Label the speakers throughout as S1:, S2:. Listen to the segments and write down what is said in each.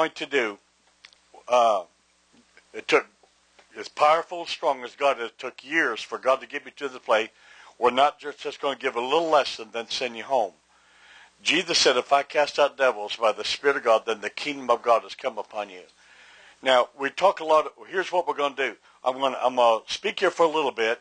S1: going to do, uh, it took as powerful, strong as God. It took years for God to get me to the place. We're not just, just going to give a little lesson, then send you home. Jesus said, if I cast out devils by the Spirit of God, then the kingdom of God has come upon you. Now, we talk a lot. Of, here's what we're going to do. I'm going to, I'm to speak here for a little bit,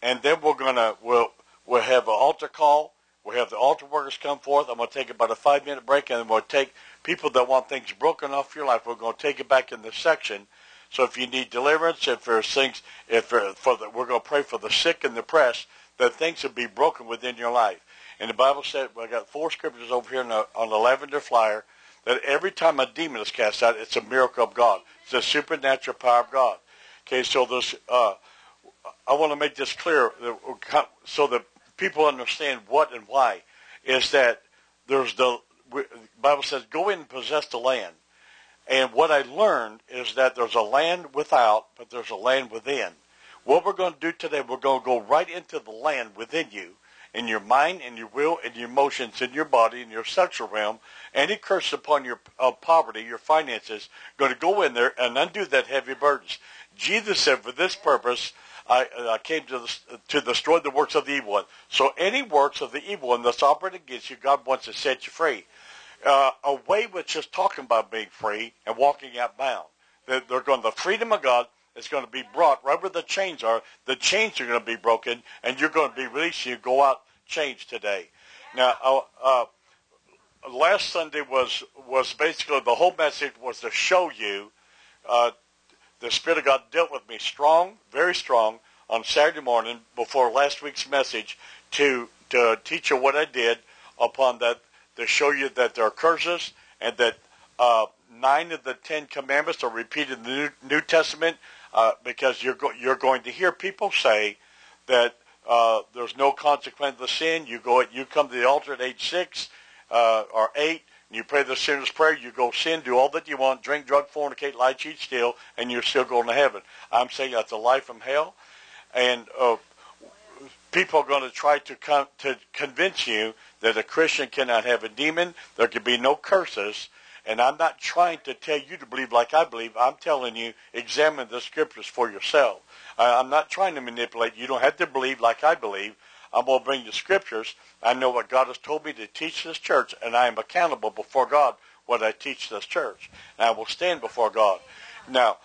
S1: and then we're going to, we'll, we'll have an altar call. We'll have the altar workers come forth. I'm going to take about a five-minute break, and then we'll take people that want things broken off your life. We're going to take it back in this section. So if you need deliverance, if there's things, if for the, we're going to pray for the sick and the press, that things will be broken within your life. And the Bible said, I got four scriptures over here on the, on the lavender flyer, that every time a demon is cast out, it's a miracle of God. It's a supernatural power of God. Okay, so this, uh, I want to make this clear so that people understand what and why. Is that there's the, the Bible says, go in and possess the land. And what I learned is that there's a land without, but there's a land within. What we're going to do today, we're going to go right into the land within you, in your mind, in your will, in your emotions, in your body, in your sexual realm. Any curse upon your uh, poverty, your finances, going to go in there and undo that heavy burdens. Jesus said, for this purpose, I, I came to, the, to destroy the works of the evil one. So any works of the evil one that's operating against you, God wants to set you free. Uh, away with just talking about being free and walking out bound. They're, they're going, the freedom of God is going to be brought right where the chains are. The chains are going to be broken, and you're going to be released. You go out changed today. Now, uh, uh, last Sunday was was basically the whole message was to show you uh, the Spirit of God dealt with me strong, very strong, on Saturday morning before last week's message to to teach you what I did upon that to show you that there are curses and that uh, nine of the Ten Commandments are repeated in the New, New Testament uh, because you're go- you're going to hear people say that uh, there's no consequence of sin. You go you come to the altar at age six uh, or eight. and You pray the sinner's prayer. You go sin, do all that you want, drink, drug, fornicate, lie, cheat, steal, and you're still going to heaven. I'm saying that's a life from hell, and uh, people are going to try to come to convince you that a Christian cannot have a demon. There can be no curses. And I'm not trying to tell you to believe like I believe. I'm telling you, examine the scriptures for yourself. I'm not trying to manipulate. You don't have to believe like I believe. I'm going to bring the scriptures. I know what God has told me to teach this church, and I am accountable before God what I teach this church. And I will stand before God. Now,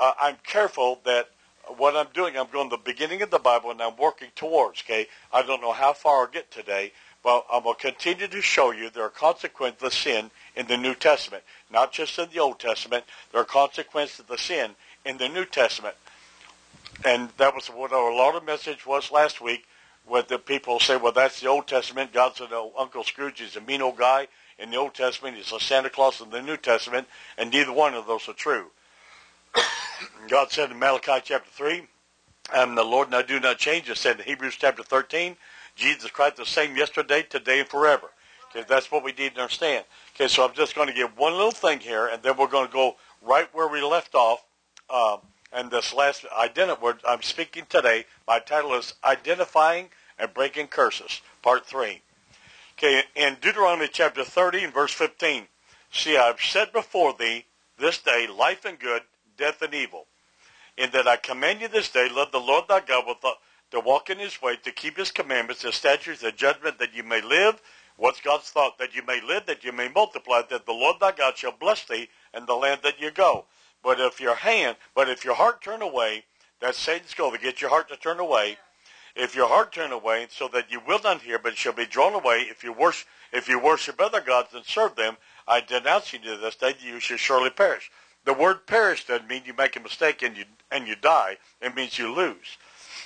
S1: uh, I'm careful that what I'm doing, I'm going to the beginning of the Bible, and I'm working towards, okay? I don't know how far I'll get today, I'm going to continue to show you there are consequences of sin in the New Testament. Not just in the Old Testament. There are consequences of the sin in the New Testament. And that was what our lot of message was last week, where the people say, well, that's the Old Testament. God said, oh, Uncle Scrooge is a mean old guy in the Old Testament. He's a Santa Claus in the New Testament. And neither one of those are true. God said in Malachi chapter 3, I'm the Lord and I do not change. It said in Hebrews chapter 13, Jesus Christ the same yesterday, today, and forever. Okay, that's what we need to understand. Okay, so I'm just going to give one little thing here, and then we're going to go right where we left off. Um, and this last identi- word I'm speaking today, my title is Identifying and Breaking Curses, Part 3. Okay, in Deuteronomy chapter 30 and verse 15, See, I've set before thee this day life and good, death and evil. In that I command you this day, love the Lord thy God with to walk in his way, to keep his commandments, his statutes, the judgment, that you may live. What's God's thought? That you may live, that you may multiply, that the Lord thy God shall bless thee in the land that you go. But if your hand, but if your heart turn away, that's Satan's goal to get your heart to turn away. If your heart turn away, so that you will not hear, but shall be drawn away, if you worship, if you worship other gods and serve them, I denounce you to this day that you shall surely perish. The word perish doesn't mean you make a mistake and you and you die. It means you lose.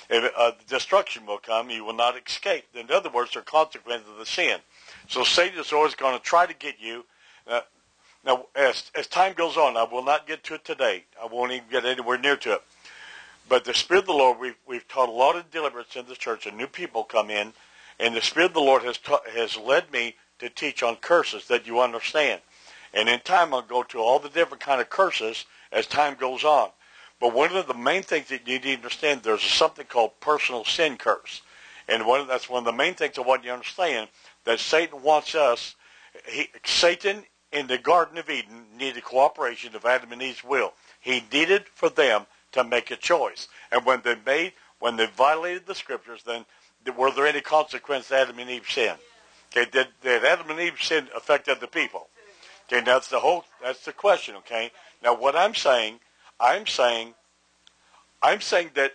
S1: Uh, destruction will come, you will not escape. In other words, there are consequences of the sin. So Satan is always going to try to get you. Uh, now, as, as time goes on, I will not get to it today. I won't even get anywhere near to it. But the Spirit of the Lord, we've, we've taught a lot of deliverance in the church, and new people come in, and the Spirit of the Lord has, ta- has led me to teach on curses that you understand. And in time, I'll go to all the different kind of curses as time goes on. But one of the main things that you need to understand, there's something called personal sin curse. And one, that's one of the main things I want you to understand, that Satan wants us, he, Satan in the Garden of Eden needed cooperation of Adam and Eve's will. He needed for them to make a choice. And when they made, when they violated the scriptures, then were there any consequence to Adam and Eve's sin? Okay, did, did Adam and Eve's sin affect other people? Okay, that's the whole, that's the question, okay? Now what I'm saying, I'm saying, I'm saying that,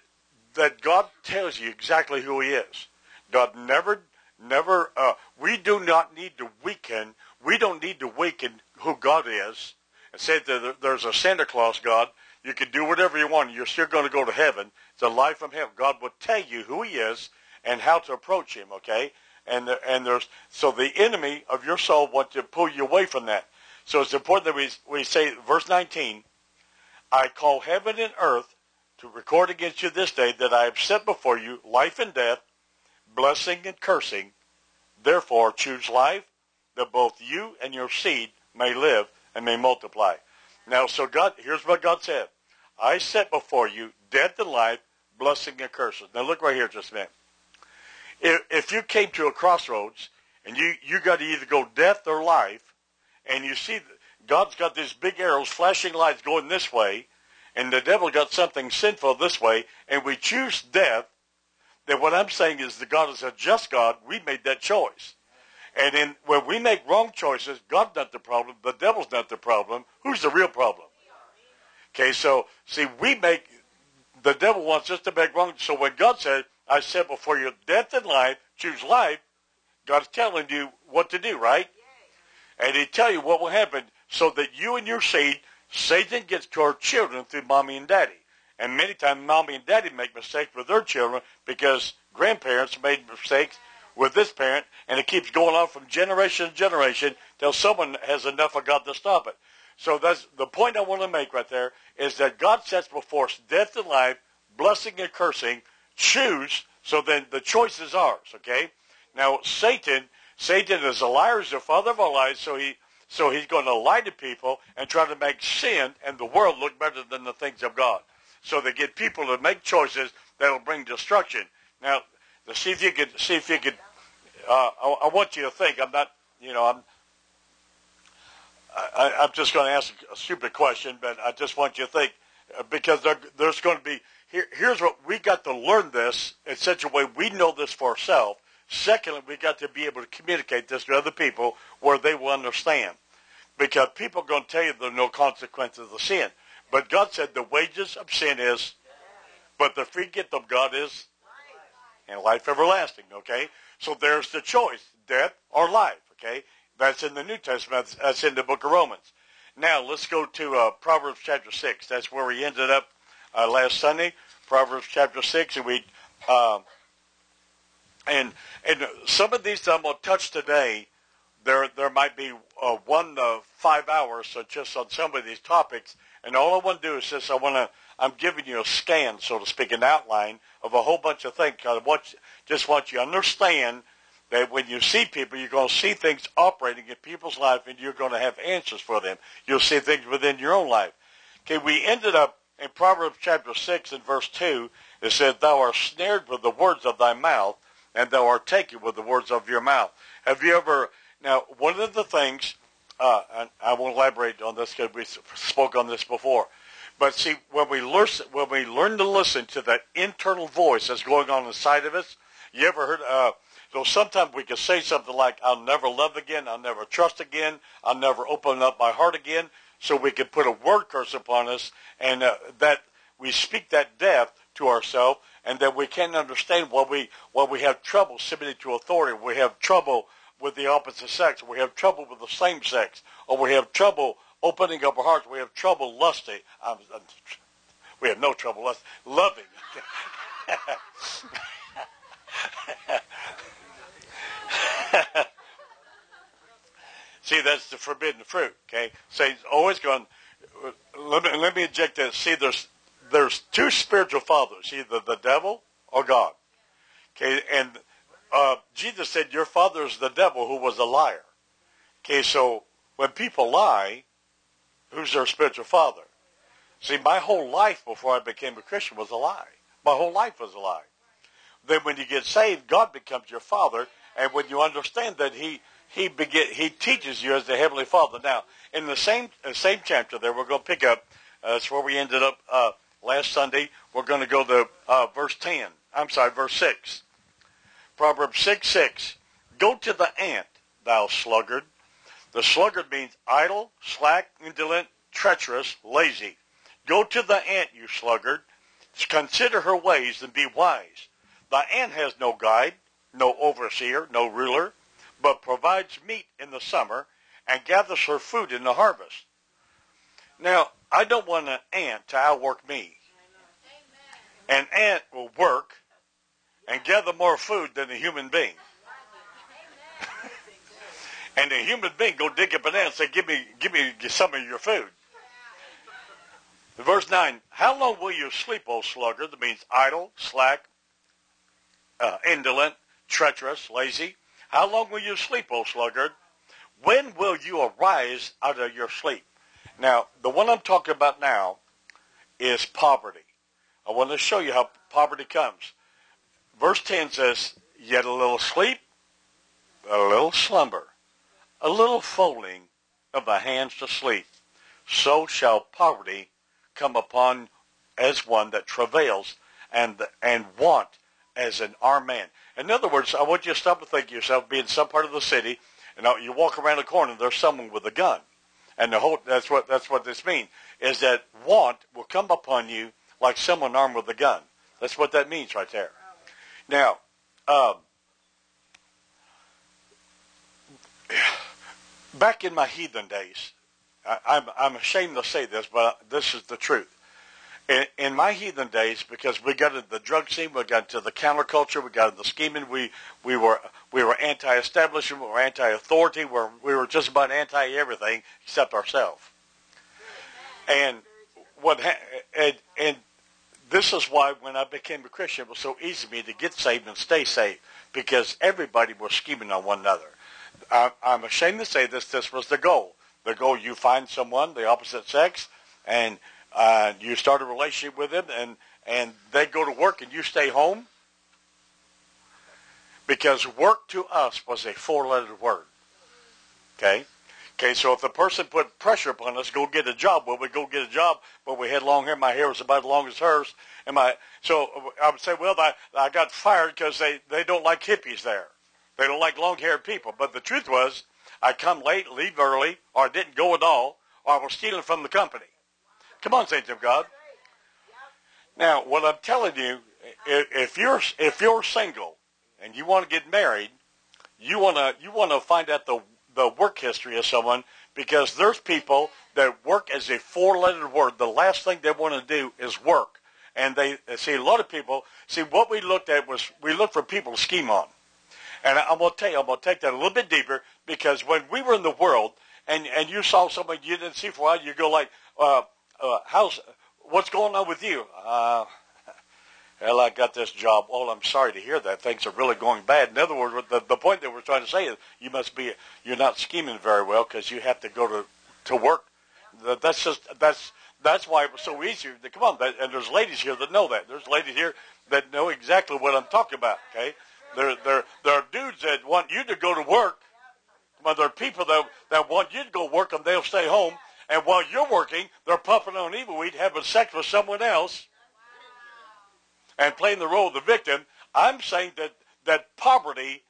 S1: that God tells you exactly who he is. God never, never, uh, we do not need to weaken, we don't need to weaken who God is and say that there's a Santa Claus God. You can do whatever you want. You're still going to go to heaven. It's a life from heaven. God will tell you who he is and how to approach him, okay? And, and there's, so the enemy of your soul wants to pull you away from that. So it's important that we, we say, verse 19, I call heaven and earth to record against you this day that I have set before you life and death, blessing and cursing. Therefore choose life, that both you and your seed may live and may multiply. Now, so God, here's what God said. I set before you death and life, blessing and curses. Now look right here just a minute. If, if you came to a crossroads and you, you got to either go death or life, and you see God's got these big arrows, flashing lights going this way, and the devil got something sinful this way, and we choose death, then what I'm saying is that God is a just God. We made that choice. And then when we make wrong choices, God's not the problem. The devil's not the problem. Who's the real problem? Okay, so see, we make the devil wants us to make wrong. So when God said, "I said before you death and life, choose life," God's telling you what to do, right? And He tell you what will happen, so that you and your seed, Satan gets to our children through mommy and daddy. And many times, mommy and daddy make mistakes with their children because grandparents made mistakes with this parent, and it keeps going on from generation to generation till someone has enough of God to stop it. So that's the point I want to make right there is that God sets before us death and life, blessing and cursing. Choose. So then the choice is ours. Okay. Now Satan, Satan is a liar, is the father of all lies. So he, so he's going to lie to people and try to make sin and the world look better than the things of God. So they get people to make choices that'll bring destruction. Now, see if you could see if you could uh, I, I, want you to think. I'm not, you know, I'm. I, I'm just going to ask a stupid question, but I just want you to think uh, because there, there's going to be here, here's what we got to learn this in such a way we know this for ourselves. Secondly, we got to be able to communicate this to other people where they will understand. Because people are going to tell you there are no consequences of sin. But God said the wages of sin is, but the free gift of God is, and life everlasting, okay? So there's the choice, death or life, okay? That's in the New Testament. That's in the book of Romans. Now, let's go to uh, Proverbs chapter 6. That's where we ended up uh, last Sunday. Proverbs chapter 6. And we, uh, and, and some of these I'm going to touch today, there, there might be uh, one to five hours so just on some of these topics. And all I want to do is just I want to, I'm giving you a scan, so to speak, an outline of a whole bunch of things. I want, just want you to understand that when you see people, you're going to see things operating in people's life, and you're going to have answers for them. You'll see things within your own life. Okay, we ended up in Proverbs chapter 6 and verse 2. It said, Thou art snared with the words of thy mouth, and thou art taken with the words of your mouth. Have you ever, now, one of the things, uh, and I won't elaborate on this because we spoke on this before, but see, when we learn, when we learn to listen to that internal voice that's going on inside of us, you ever heard? Uh, so sometimes we can say something like, "I'll never love again. I'll never trust again. I'll never open up my heart again." So we can put a word curse upon us, and uh, that we speak that death to ourselves, and that we can't understand why we why we have trouble submitting to authority. We have trouble with the opposite sex. We have trouble with the same sex, or we have trouble opening up our hearts. We have trouble lusting. I'm, I'm, we have no trouble lusting. Loving. See, that's the forbidden fruit. Okay, Satan's always going. Let me let me inject that. See, there's there's two spiritual fathers, either the devil or God. Okay, and uh, Jesus said, "Your father is the devil, who was a liar." Okay, so when people lie, who's their spiritual father. See, my whole life before I became a Christian was a lie. My whole life was a lie. Then when you get saved, God becomes your father, and when you understand that he he begin, he teaches you as the heavenly Father. Now, in the same uh, same chapter, there we're going to pick up. Uh, that's where we ended up uh, last Sunday. We're going to go to uh, verse ten. I'm sorry, verse six. Proverbs six six. Go to the ant, thou sluggard. The sluggard means idle, slack, indolent, treacherous, lazy. Go to the ant, you sluggard. Consider her ways and be wise. The ant has no guide, no overseer, no ruler, but provides meat in the summer and gathers her food in the harvest. Now, I don't want an ant to outwork me. An ant will work and gather more food than a human being. and a human being go dig up an ant and say, give me, give me some of your food. Verse 9, how long will you sleep, O sluggard? That means idle, slack, uh, indolent, treacherous, lazy. How long will you sleep, O sluggard? When will you arise out of your sleep? Now, the one I'm talking about now is poverty. I want to show you how poverty comes. Verse 10 says, Yet a little sleep, a little slumber, a little folding of the hands to sleep. So shall poverty come upon as one that travails and and want as an armed man. In other words, I want you to stop and think yourself being some part of the city, and you walk around the corner, and there's someone with a gun, and the whole that's what that's what this means is that want will come upon you like someone armed with a gun. That's what that means right there. Now, um, back in my heathen days, I, I'm, I'm ashamed to say this, but this is the truth. In, in my heathen days, because we got into the drug scene, we got into the counterculture, we got into the scheming, we, we were we were anti-establishment, we were anti-authority, we were, we were just about anti-everything except ourselves. And what and, and this is why when I became a Christian, it was so easy for me to get saved and stay saved because everybody was scheming on one another. I, I'm ashamed to say this. This was the goal. The goal: you find someone the opposite sex, and uh, you start a relationship with them, and and they go to work, and you stay home. Because work to us was a four-lettered word. Okay. Okay, so if the person put pressure upon us, go get a job. Well, we go get a job, but we had long hair. My hair was about as long as hers, and my so I would say, well, I, I got fired because they they don't like hippies there. They don't like long-haired people. But the truth was, I come late, leave early, or didn't go at all, or I was stealing from the company. Come on, saints of God. Now, what I'm telling you, if you're if you're single and you want to get married, you want to you want to find out the the work history of someone because there's people that work as a four-lettered word. The last thing they want to do is work, and they see a lot of people. See, what we looked at was we looked for people to scheme on. And I'm to tell you, I'm to take that a little bit deeper because when we were in the world and, and you saw somebody you didn't see for a while, you go like, uh, uh, how's, what's going on with you? Uh, well, I got this job. Well, I'm sorry to hear that. Things are really going bad. In other words, the, the point that we're trying to say is you must be, you're not scheming very well because you have to go to, to work. That's just, that's, that's why it was so easy come on. And there's ladies here that know that. There's ladies here that know exactly what I'm talking about. Okay, there, there, there are dudes that want you to go to work. But there are people that, that want you to go work and they'll stay home. And while you're working, they're puffing on evil weed, having sex with someone else, and playing the role of the victim. I'm saying that, that poverty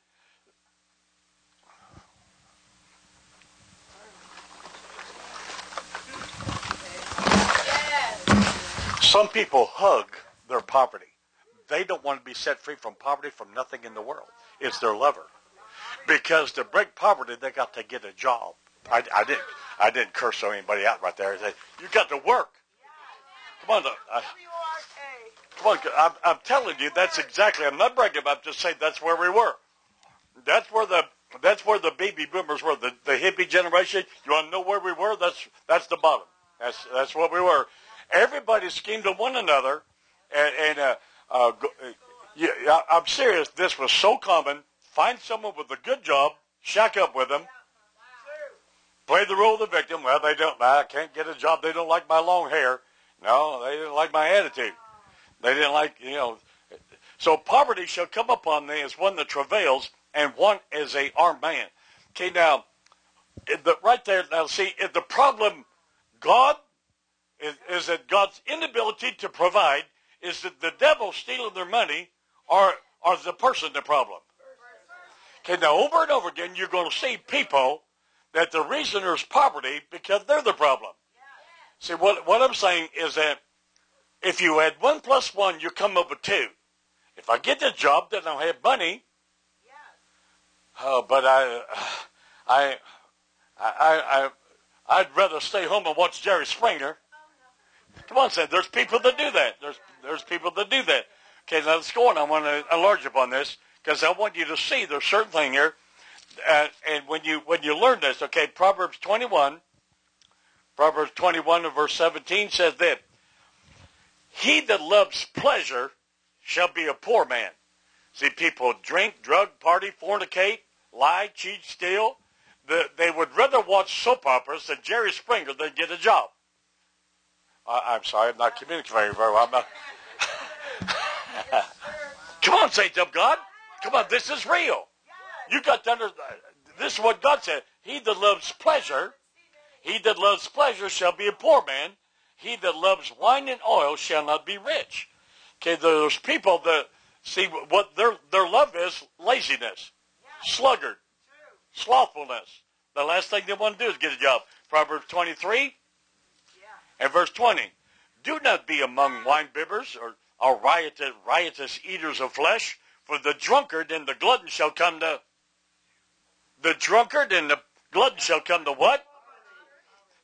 S1: Some people hug their poverty. They don't want to be set free from poverty from nothing in the world. It's their lover. Because to break poverty, they got to get a job. I, I didn't. I didn't curse anybody out right there. I "You got to work." Come on, uh, on. I'm, I'm telling you, that's exactly. I'm not bragging. I'm Just saying that's where we were. That's where the that's where the baby boomers were. The the hippie generation. You want to know where we were? That's that's the bottom. That's that's what we were. Everybody schemed on one another, and, and uh, uh, yeah, I'm serious. This was so common. Find someone with a good job, shack up with them, play the role of the victim. Well, they don't. I can't get a job. They don't like my long hair. No, they didn't like my attitude. They didn't like, you know. So poverty shall come upon thee as one that travails, and one as a armed man. Okay, now, the, right there, now see, the problem, God, is, is that God's inability to provide is that the devil stealing their money or, or the person the problem. Okay, now over and over again, you're going to see people that the reason there's poverty because they're the problem. See, what, what I'm saying is that if you add one plus one, you come up with two. If I get the job, then I'll have money. Yes. Uh, but I, I, I, I, I'd rather stay home and watch Jerry Springer. Come on, Sam. There's people that do that. There's, there's people that do that. Okay, now let's go on. I want to enlarge upon this because I want you to see there's certain thing here. Uh, and when you when you learn this, okay, Proverbs 21, Proverbs 21 and verse 17 says that he that loves pleasure shall be a poor man. See, people drink, drug, party, fornicate, lie, cheat, steal. The, they would rather watch soap operas than Jerry Springer than get a job. I, am sorry, I'm not communicating very well. I'm not. Come on, saints of God. Come on, this is real. You got to understand. This is what God said. He that loves pleasure, he that loves pleasure shall be a poor man. He that loves wine and oil shall not be rich. Okay, those people that see what their their love is laziness, sluggard, slothfulness. The last thing they want to do is get a job. Proverbs 23 and verse 20. Do not be among wine bibbers or, or riotous, riotous eaters of flesh, for the drunkard and the glutton shall come to the drunkard and the glutton shall come to what?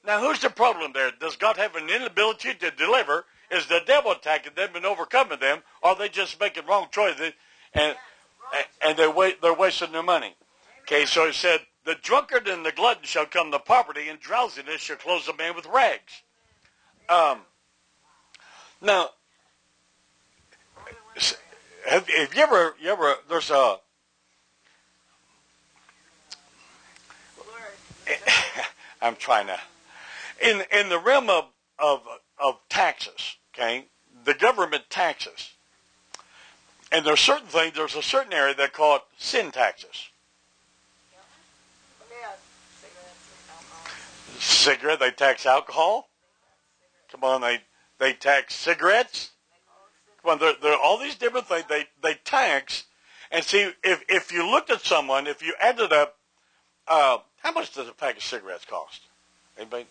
S1: Now, who's the problem there? Does God have an inability to deliver? Is the devil attacking them and overcoming them? Or are they just making wrong choices and and they're, wa- they're wasting their money? Okay, so he said, the drunkard and the glutton shall come to poverty, and drowsiness shall close a man with rags. Um, now, have, have you ever, you ever, there's a, I'm trying to, in in the realm of, of, of taxes, okay, the government taxes, and there's certain things, there's a certain area they call it sin taxes. Cigarette, they tax alcohol. Come on, they they tax cigarettes. Come on, there, there are all these different things they, they tax. And see, if, if you looked at someone, if you added up, uh, how much does a pack of cigarettes cost? Anybody?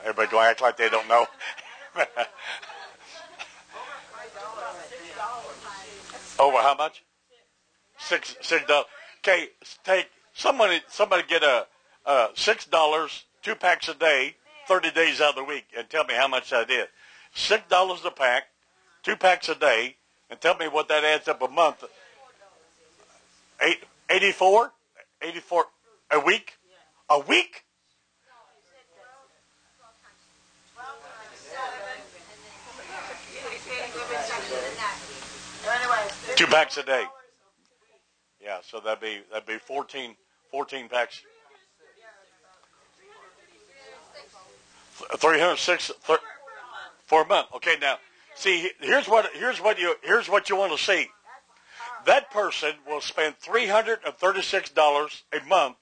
S1: Everybody go act like they don't know. Over how much? Six six dollars. Okay, take somebody somebody get a, six dollars two packs a day, thirty days out of the week, and tell me how much that is. Six dollars a pack, two packs a day, and tell me what that adds up a month. Eight, 84? 84 a week? A week? Two packs a day. Yeah, so that'd be that'd be 14, 14 packs. 306 for a month. Okay, now see here's what here's what you here's what you want to see. That person will spend three hundred and thirty-six dollars a month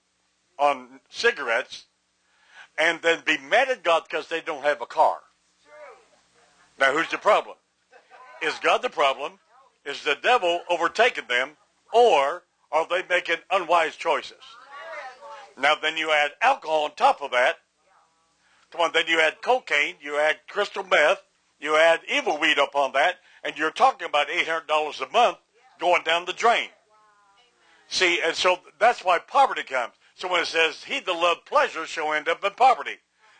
S1: on cigarettes, and then be mad at God because they don't have a car. Now, who's the problem? Is God the problem? Is the devil overtaking them, or are they making unwise choices? Now, then you add alcohol on top of that. Come on, then you add cocaine, you add crystal meth, you add evil weed up on that, and you're talking about $800 a month going down the drain. See, and so that's why poverty comes. So when it says, he that love pleasure shall end up in poverty.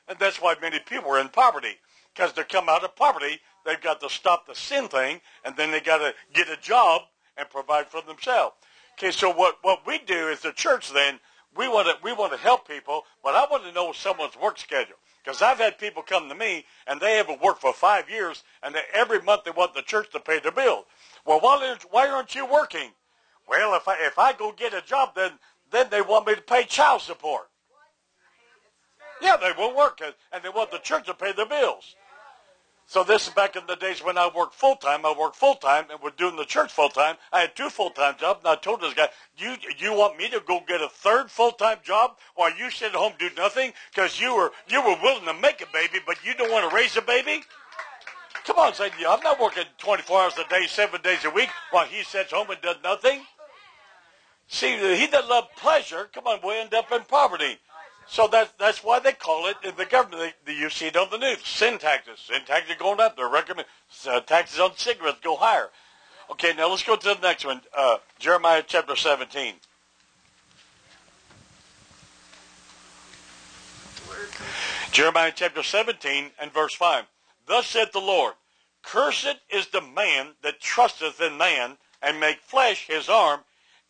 S1: And that's why many people are in poverty. Because they come out of poverty, they've got to stop the sin thing, and then they got to get a job and provide for themselves. Okay, so what, what we do is the church then, we want to we want to help people, but I want to know someone's work schedule because I've had people come to me and they haven't worked for five years, and they, every month they want the church to pay their bill. Well, why, why aren't you working? Well, if I if I go get a job, then then they want me to pay child support. Yeah, they won't work, and they want the church to pay their bills. So this is back in the days when I worked full time. I worked full time and was doing the church full time. I had two full time jobs, and I told this guy, "You you want me to go get a third full time job while you sit at home do nothing because you were you were willing to make a baby, but you don't want to raise a baby." Come on, say you I'm not working 24 hours a day, seven days a week while he sits home and does nothing. See, he that love pleasure, come on, we end up in poverty. So that's that's why they call it the government. They, you see it on the news. Sin taxes. Sin taxes are going up. They're recommending uh, taxes on cigarettes go higher. Okay, now let's go to the next one. Uh, Jeremiah chapter 17. Jeremiah chapter 17 and verse 5. Thus saith the Lord, Cursed is the man that trusteth in man, and make flesh his arm,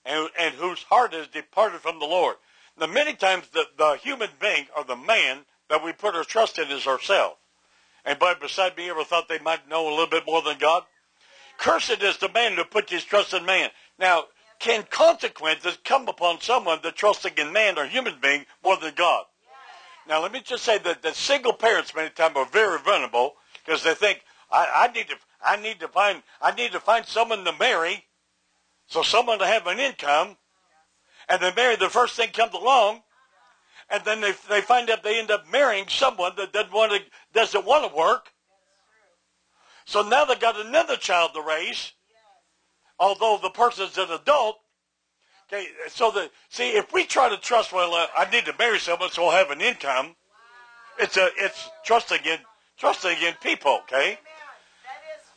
S1: and, and whose heart is departed from the Lord. Now, many times the, the human being or the man that we put our trust in is ourselves. Anybody beside me ever thought they might know a little bit more than God? Cursed is the man who puts his trust in man. Now, can consequences come upon someone that trusting in man or human being more than God? Now, let me just say that, that single parents many times are very vulnerable because they think, I, I, need to, I need to find, I need to find someone to marry, so someone to have an income, and they marry the first thing comes along, and then they they find out they end up marrying someone that doesn't want to doesn't want to work. So now they got another child to raise, although the person's an adult. Okay, so the see if we try to trust, well, uh, I need to marry someone so I'll have an income. It's a it's trusting in trusting in people. Okay,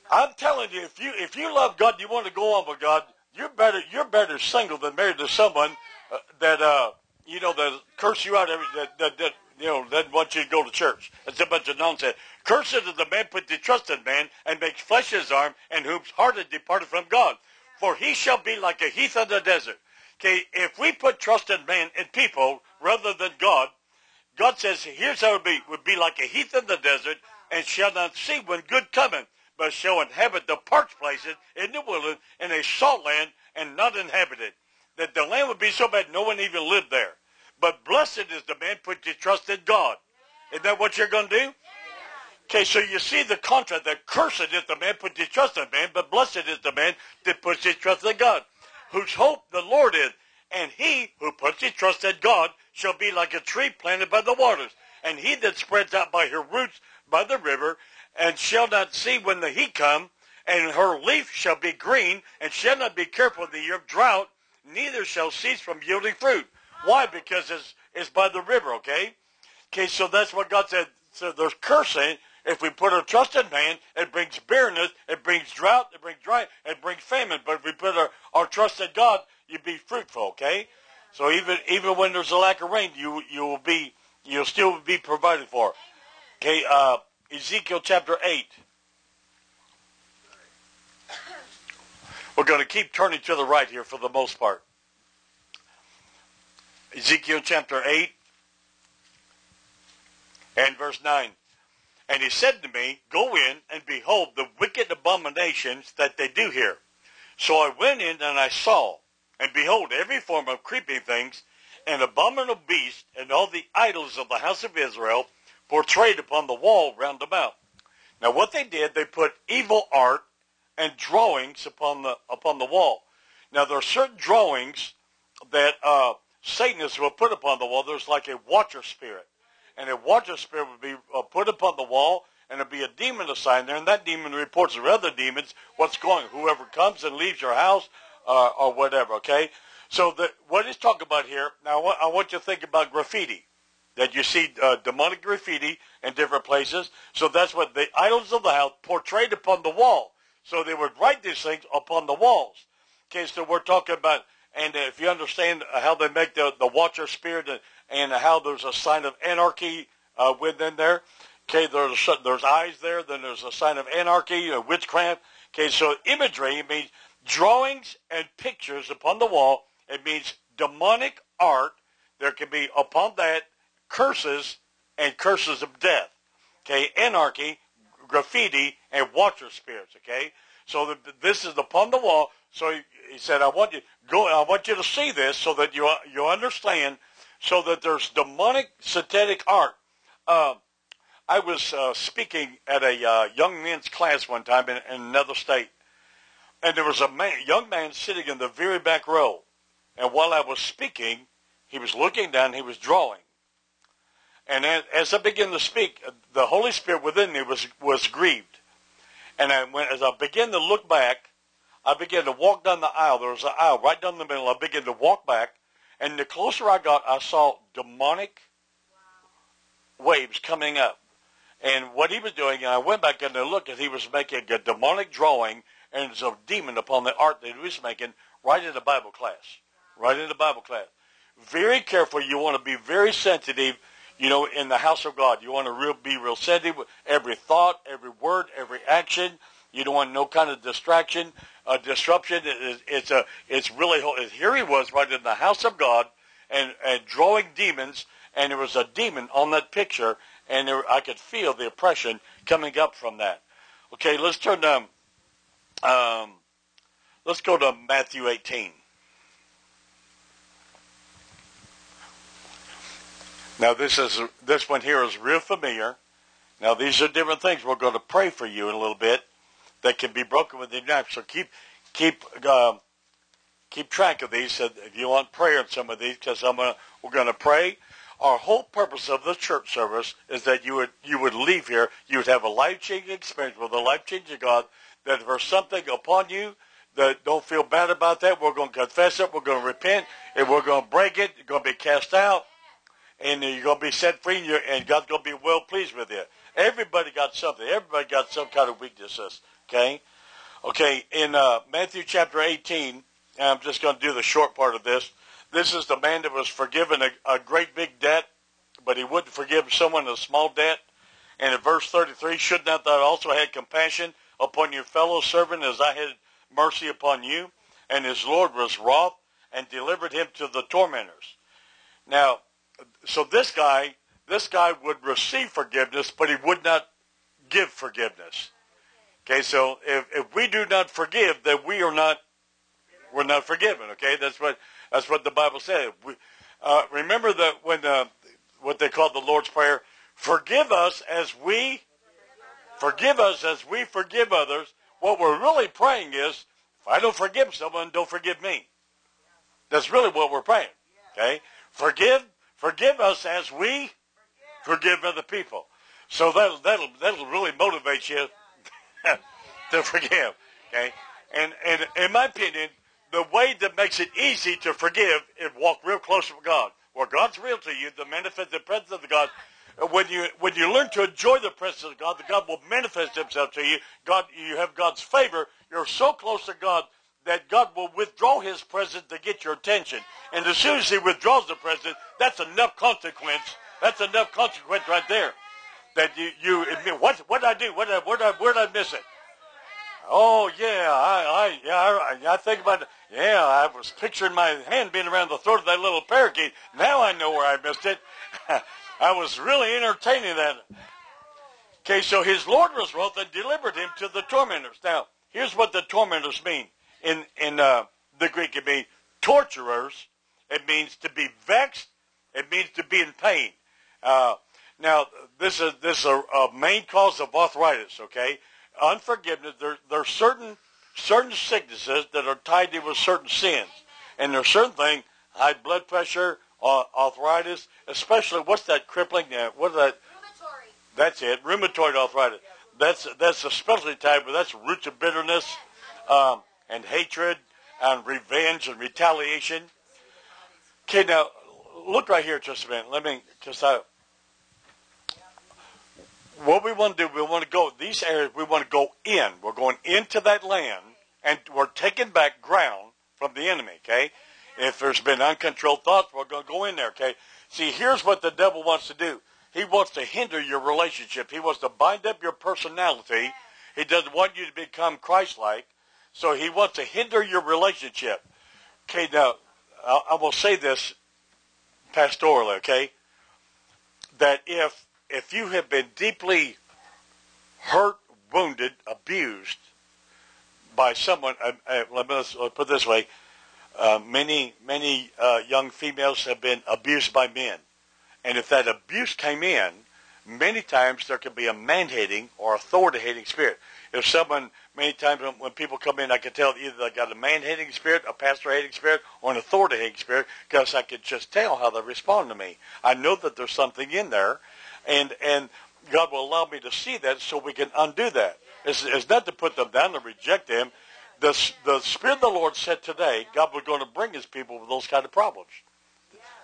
S1: I'm telling you, if you if you love God, you want to go on with God. You're better you're better single than married to someone uh, that uh, you know that curse you out every that, that, that you know doesn't want you to go to church. It's a bunch of nonsense. Cursed is the man put the trust in man and makes flesh his arm, and whose heart is departed from God. For he shall be like a heath in the desert. Okay, if we put trust in man and people rather than God, God says, here's how it would be, would be like a heath in the desert, and shall not see when good cometh, but shall inhabit the parched places in the wilderness in a salt land and not inhabited. That the land would be so bad no one even lived there. But blessed is the man put his trust in God. Isn't that what you're going to do? Okay, so you see the contrast that cursed is the man put his trust in man, but blessed is the man that puts his trust in God, whose hope the Lord is. And he who puts his trust in God shall be like a tree planted by the waters, and he that spreads out by her roots by the river, and shall not see when the heat come, and her leaf shall be green, and shall not be careful in the year of drought, neither shall cease from yielding fruit. Why? Because it's, it's by the river, okay? Okay, so that's what God said. So there's cursing. If we put our trust in man, it brings barrenness, it brings drought, it brings dry, it brings famine. But if we put our, our trust in God, you be fruitful, okay? So even even when there's a lack of rain, you you will be you'll still be provided for. Okay, uh, Ezekiel chapter 8. We're going to keep turning to the right here for the most part. Ezekiel chapter 8 and verse 9. And he said to me, Go in and behold the wicked abominations that they do here. So I went in and I saw, and behold every form of creeping things, and abominable beast, and all the idols of the house of Israel, portrayed upon the wall round about. Now what they did, they put evil art and drawings upon the upon the wall. Now there are certain drawings that uh, Satanists will put upon the wall. There's like a watcher spirit, and a watcher spirit would be uh, put upon the wall, and there'd be a demon assigned there, and that demon reports to other demons what's going. Whoever comes and leaves your house uh, or whatever. Okay. So the, what he's talking about here. Now I want you to think about graffiti that you see uh, demonic graffiti in different places. So that's what the idols of the house portrayed upon the wall. So they would write these things upon the walls. Okay, so we're talking about, and if you understand how they make the, the watcher spirit and, and how there's a sign of anarchy uh, within there. Okay, there's there's eyes there. Then there's a sign of anarchy, or witchcraft. Okay, so imagery means drawings and pictures upon the wall. It means demonic art. There can be upon that curses and curses of death. Okay, anarchy, graffiti, and watcher spirits. Okay, so the, this is upon the wall. So he, he, said, "I want you go. I want you to see this so that you you understand, so that there's demonic, satanic art." Uh, I was uh, speaking at a uh, young men's class one time in, in another state, and there was a man, young man sitting in the very back row. And while I was speaking, he was looking down, he was drawing. And as, I began to speak, the Holy Spirit within me was, was grieved. And I, when, as I began to look back, I began to walk down the aisle. There was an aisle right down the middle. I began to walk back. And the closer I got, I saw demonic waves coming up. And what he was doing, and I went back and I looked, and he was making a demonic drawing, and there's a demon upon the art that he was making right in the Bible class. Right in the Bible class. Very careful. You want to be very sensitive, you know, in the house of God. You want to real, be real sensitive with every thought, every word, every action. You don't want no kind of distraction, uh, disruption. It, it, it's a, it's really, here he was right in the house of God and, and drawing demons, and there was a demon on that picture, and there, I could feel the oppression coming up from that. Okay, let's turn to, um, let's go to Matthew 18. Now this is this one here is real familiar. Now these are different things. We're going to pray for you in a little bit that can be broken with your knife. So keep keep uh, keep track of these. If you want prayer in some of these, because I'm gonna, we're going to pray our whole purpose of the church service is that you would you would leave here, you would have a life changing experience with a life changing God. That if there's something upon you that don't feel bad about that, we're going to confess it, we're going to repent, and we're going to break it. You're going to be cast out, and you're going to be set free, and, and God's going to be well pleased with you. Everybody got something. Everybody got some kind of weaknesses. Okay, okay. In uh, Matthew chapter 18, I'm just going to do the short part of this. This is the man that was forgiven a, a great big debt, but he wouldn't forgive someone a small debt. And in verse 33, should not thou also have compassion upon your fellow servant as I had mercy upon you? And his Lord was wroth and delivered him to the tormentors. Now, so this guy, this guy would receive forgiveness, but he would not give forgiveness. Okay, so if, if we do not forgive, then we are not, we're not forgiven. Okay, that's what that's what the Bible said. We, uh, remember that when uh, what they call the Lord's Prayer, forgive us as we forgive us as we forgive others. What we're really praying is, if I don't forgive someone, don't forgive me. That's really what we're praying. Okay, forgive forgive us as we forgive other people. So that'll that'll that'll really motivate you to forgive. Okay, and and in my opinion, the way that makes it easy to forgive is walk real close with God. Where God's real to you, the manifest the presence of the God. When you when you learn to enjoy the presence of God, the God will manifest Himself to you. God, you have God's favor. You're so close to God that God will withdraw His presence to get your attention. And as soon as He withdraws the presence, that's enough consequence. That's enough consequence right there. That you you admit what what did I do? What did I, where did I, where did I miss it? Oh yeah, I I yeah I, I think about it. Yeah, I was picturing my hand being around the throat of that little parakeet. Now I know where I missed it. I was really entertaining that. Okay, so his Lord was wroth and delivered him to the tormentors. Now, here's what the tormentors mean. In in uh, the Greek, it means torturers. It means to be vexed. It means to be in pain. Uh, now, this is this is a, a main cause of arthritis. Okay, unforgiveness. There there are certain certain sicknesses that are tied in with certain sins. And there's certain things, high blood pressure, uh, arthritis, especially, what's that crippling, uh, what is that? Rheumatoid. That's it, rheumatoid arthritis. That's, that's especially tied with, that's roots of bitterness um, and hatred and revenge and retaliation. Okay, now, look right here just a minute. Let me, just, uh, what we want to do, we want to go, these areas, we want to go in. We're going into that land, and we're taking back ground from the enemy, okay? If there's been uncontrolled thoughts, we're going to go in there, okay? See, here's what the devil wants to do. He wants to hinder your relationship. He wants to bind up your personality. He doesn't want you to become Christ-like. So he wants to hinder your relationship. Okay, now, I will say this pastorally, okay? That if if you have been deeply hurt, wounded, abused by someone, uh, uh, let me put it this way, uh, many, many uh, young females have been abused by men. And if that abuse came in, many times there can be a man-hating or authority-hating spirit. If someone, many times when, when people come in, I can tell either they got a man-hating spirit, a pastor-hating spirit, or an authority-hating spirit because I can just tell how they respond to me. I know that there's something in there, and and God will allow me to see that so we can undo that. It's, it's not to put them down or reject them. The, the Spirit of the Lord said today, God was going to bring his people with those kind of problems.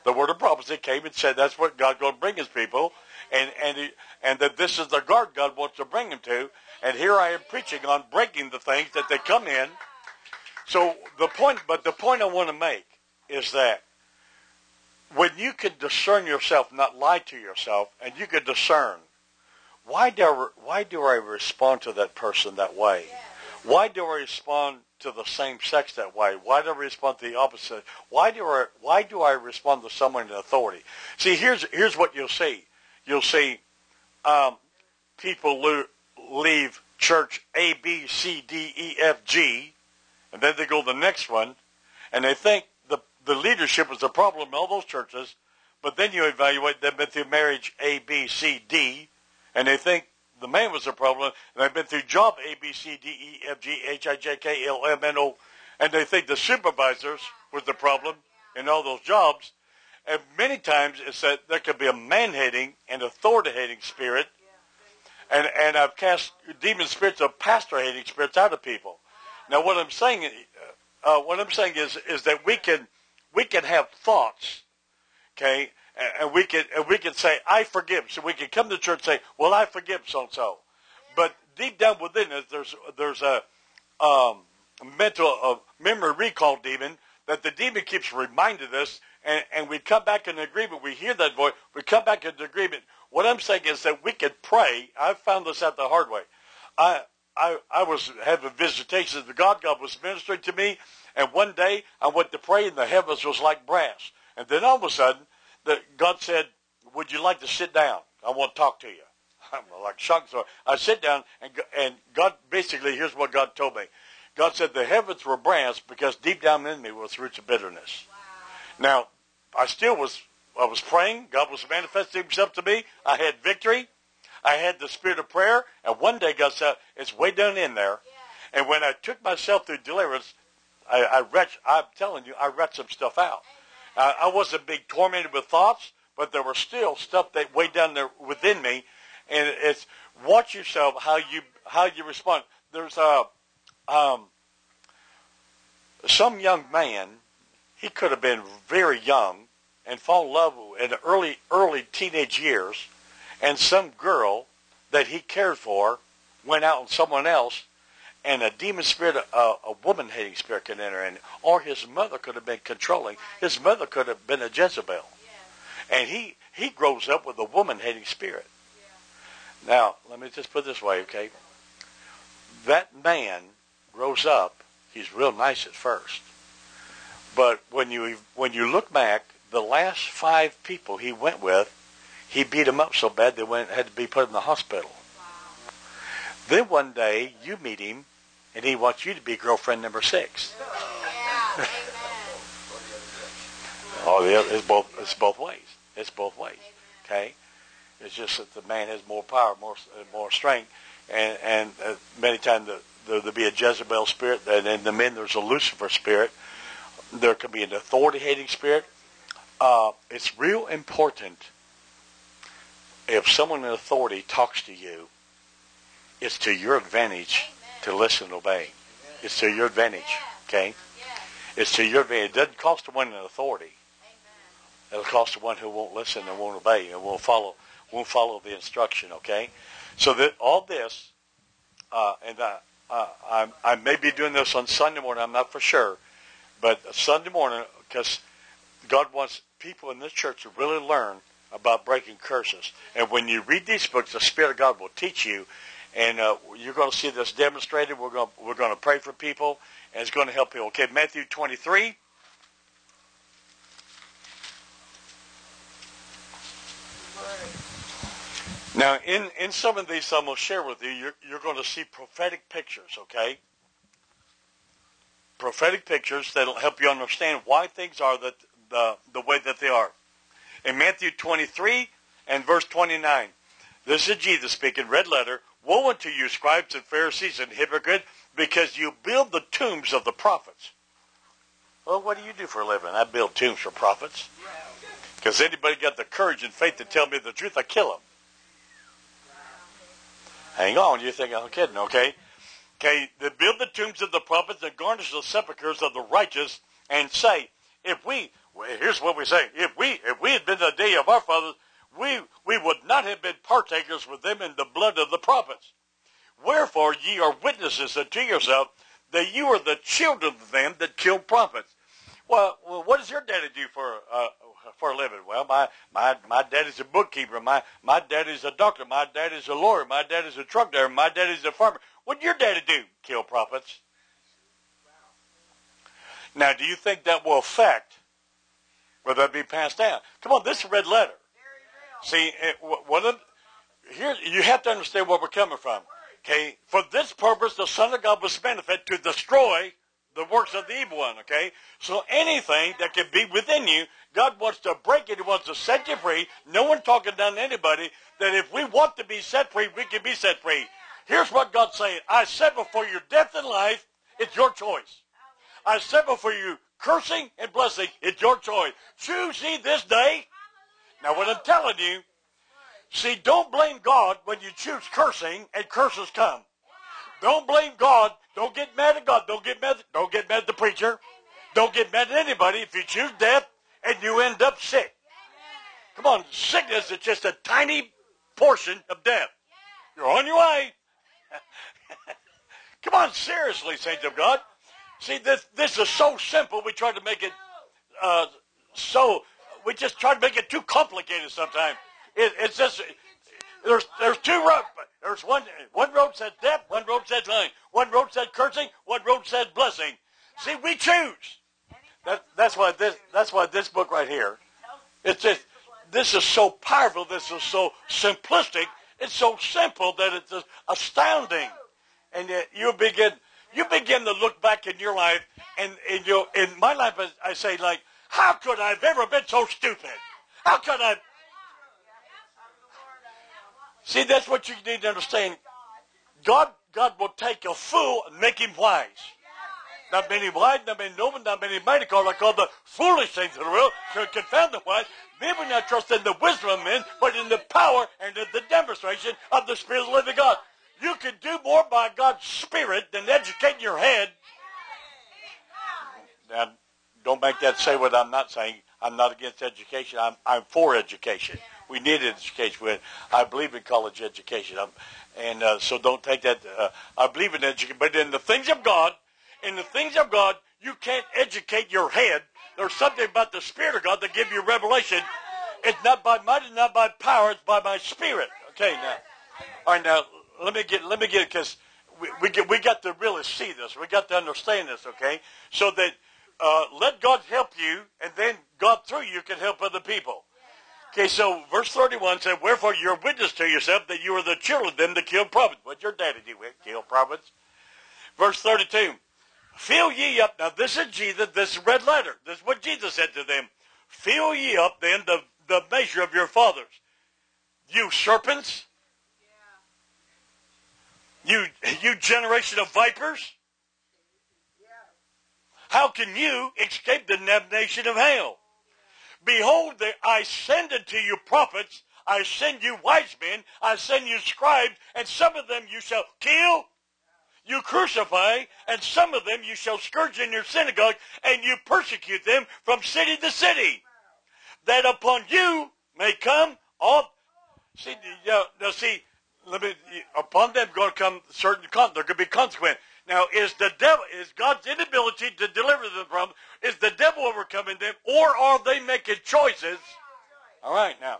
S1: The word of prophecy came and said that's what God's going to bring his people, and and he, and that this is the guard God wants to bring him to. And here I am preaching on breaking the things that they come in. So the point, but the point I want to make is that when you can discern yourself, not lie to yourself, and you can discern, why do I, why do I respond to that person that way? Why do I respond to the same sex that way? Why do I respond to the opposite? Why do I why do I respond to someone in authority? See, here's here's what you'll see. You'll see um, people lo- leave church A, B, C, D, E, F, G, and then they go to the next one, and they think the the leadership is the problem in all those churches. But then you evaluate them through marriage A, B, C, D, and they think the man was the problem, and they've been through job A, B, C, D, E, F, G, H, I, J, K, L, M, N, O, and they think the supervisors was the problem in all those jobs. And many times it's that there could be a man-hating and authority-hating spirit, and and I've cast demon spirits of pastor-hating spirits out of people. Now, what I'm saying, uh, what I'm saying is is that we can we can have thoughts, okay, and we can and we can say I forgive. So we can come to church and say, "Well, I forgive so and so," but deep down within us, there's there's a um, mental uh, memory recall demon that the demon keeps reminding us, and, and we come back in agreement. We hear that voice. We come back into agreement. What I'm saying is that we can pray. I found this out the hard way. I I I was having visitations. The God God was ministering to me, and one day I went to pray, and the heavens was like brass. And then all of a sudden the, God said, "Would you like to sit down? I want to talk to you." I'm like shocked. So I sit down, and and God basically here's what God told me. God said the heavens were brass because deep down in me was roots of bitterness. Wow. Now I still was I was praying. God was manifesting Himself to me. I had victory. I had the spirit of prayer, and one day God said, "It's way down in there." Yeah. And when I took myself through deliverance, I, I retch, I'm telling you, I read some stuff out. Uh, I wasn't being tormented with thoughts, but there was still stuff that way down there within me, and it's watch yourself how you how you respond. There's a um, some young man. He could have been very young and fall in love in the early early teenage years, and some girl that he cared for went out with someone else and a demon spirit, a, a woman hating spirit can enter in, or his mother could have been controlling. His mother could have been a Jezebel, and he he grows up with a woman hating spirit. Now, let me just put it this way, okay? That man grows up. He's real nice at first, but when you when you look back, the last five people he went with, he beat them up so bad they went had to be put in the hospital. Then one day you meet him and he wants you to be girlfriend number six. Yeah, oh, yeah, it's both. It's both ways. It's both ways. Okay, it's just that the man has more power, more more strength, and and uh, many times the, there'll be a Jezebel spirit, and in the men there's a Lucifer spirit. There can be an authority-hating spirit. Uh, it's real important if someone in authority talks to you. It's to your advantage to listen and obey. It's to your advantage. Okay? It's to your advantage. It doesn't cost the one in authority. It'll cost the one who won't listen and won't obey and won't follow won't follow the instruction. Okay? So that all this, uh, and uh, uh, I, I may be doing this on Sunday morning. I'm not for sure, but Sunday morning because God wants people in this church to really learn about breaking curses. And when you read these books, the Spirit of God will teach you and uh, you're going to see this demonstrated. We're going we're going to pray for people, and it's going to help people. Okay, Matthew 23. Now, in, in some of these I'm going to share with you, you're, you're going to see prophetic pictures, okay? Prophetic pictures that'll help you understand why things are that the, the way that they are. In Matthew 23 and verse 29, This is Jesus speaking, red letter. Woe unto you, scribes and Pharisees and hypocrites, because you build the tombs of the prophets. Well, what do you do for a living? I build tombs for prophets. Because anybody got the courage and faith to tell me the truth, I kill them. Hang on, you think I'm kidding, okay? Okay, they build the tombs of the prophets and garnish the sepulchres of the righteous and say, if we, here's what we say, if we, if we had been the day of our fathers, we, we would not have been partakers with them in the blood of the prophets. Wherefore ye are witnesses unto yourself that you are the children of them that killed prophets. Well, well what does your daddy do for uh, for a living? Well, my my my daddy's a bookkeeper. My my daddy's a doctor. My daddy's a lawyer. My daddy's a truck driver. My daddy's a farmer. What did your daddy do? Kill prophets. Now, do you think that will affect whether that be passed down? Come on, this is a red letter. See, one of here you have to understand where we're coming from. Okay, for this purpose, the Son of God was manifest to destroy the works of the evil one. Okay, so anything that can be within you, God wants to break it. He wants to set you free. No one talking down to anybody. That if we want to be set free, we can be set free. Here's what God's saying. I said before your death and life, it's your choice. I said before you cursing and blessing, it's your choice. Choose ye this day. Now what I'm telling you, see, don't blame God when you choose cursing and curses come. Don't blame God. Don't get mad at God. Don't get mad. Don't get mad at the preacher. Don't get mad at anybody if you choose death and you end up sick. Come on, sickness is just a tiny portion of death. You're on your way. Come on, seriously, saints of God. See, this this is so simple. We try to make it uh, so. We just try to make it too complicated sometimes. It, it's just there's there's two roads. There's one one road says death, one road says lying, one road says cursing, one road says blessing. See, we choose. That, that's why this that's why this book right here. It's just this is so powerful. This is so simplistic. It's so simple that it's astounding, and yet you begin you begin to look back in your life, and in your in my life, I say like, how could I have ever been so stupid? How could I? See, that's what you need to understand. God, God will take a fool and make him wise. Not many wise, not many noble, not many mighty called. I call the foolish things of the world to confound the wise. They will not trust in the wisdom of men, but in the power and in the demonstration of the Spirit of the living God. You can do more by God's Spirit than educating your head. Now, don't make that say what I'm not saying. I'm not against education. I'm, I'm for education. We need education. I believe in college education. I'm, and uh, so don't take that. Uh, I believe in education. But in the things of God, in the things of God, you can't educate your head. There's something about the Spirit of God that give you revelation. It's not by might, it's not by power, it's by my Spirit. Okay, now. All right, now, let me get, let me get, because we, we, get, we got to really see this. We got to understand this, okay? So that uh, let God help you, and then God through you can help other people. Okay, so verse 31 said, Wherefore you're witness to yourself that you are the children of them that killed prophets. What your daddy do? Kill prophets. Verse 32, Fill ye up. Now this is Jesus, this is red letter. This is what Jesus said to them. Fill ye up then the, the measure of your fathers. You serpents. You, you generation of vipers. How can you escape the damnation of hell? Behold, I send unto you prophets, I send you wise men, I send you scribes, and some of them you shall kill, you crucify, and some of them you shall scourge in your synagogue, and you persecute them from city to city, that upon you may come all. See, now, now see, let me. Upon them going to come certain. There could be consequence. Now, is the devil, is God's inability to deliver them from, is the devil overcoming them, or are they making choices? All right, now.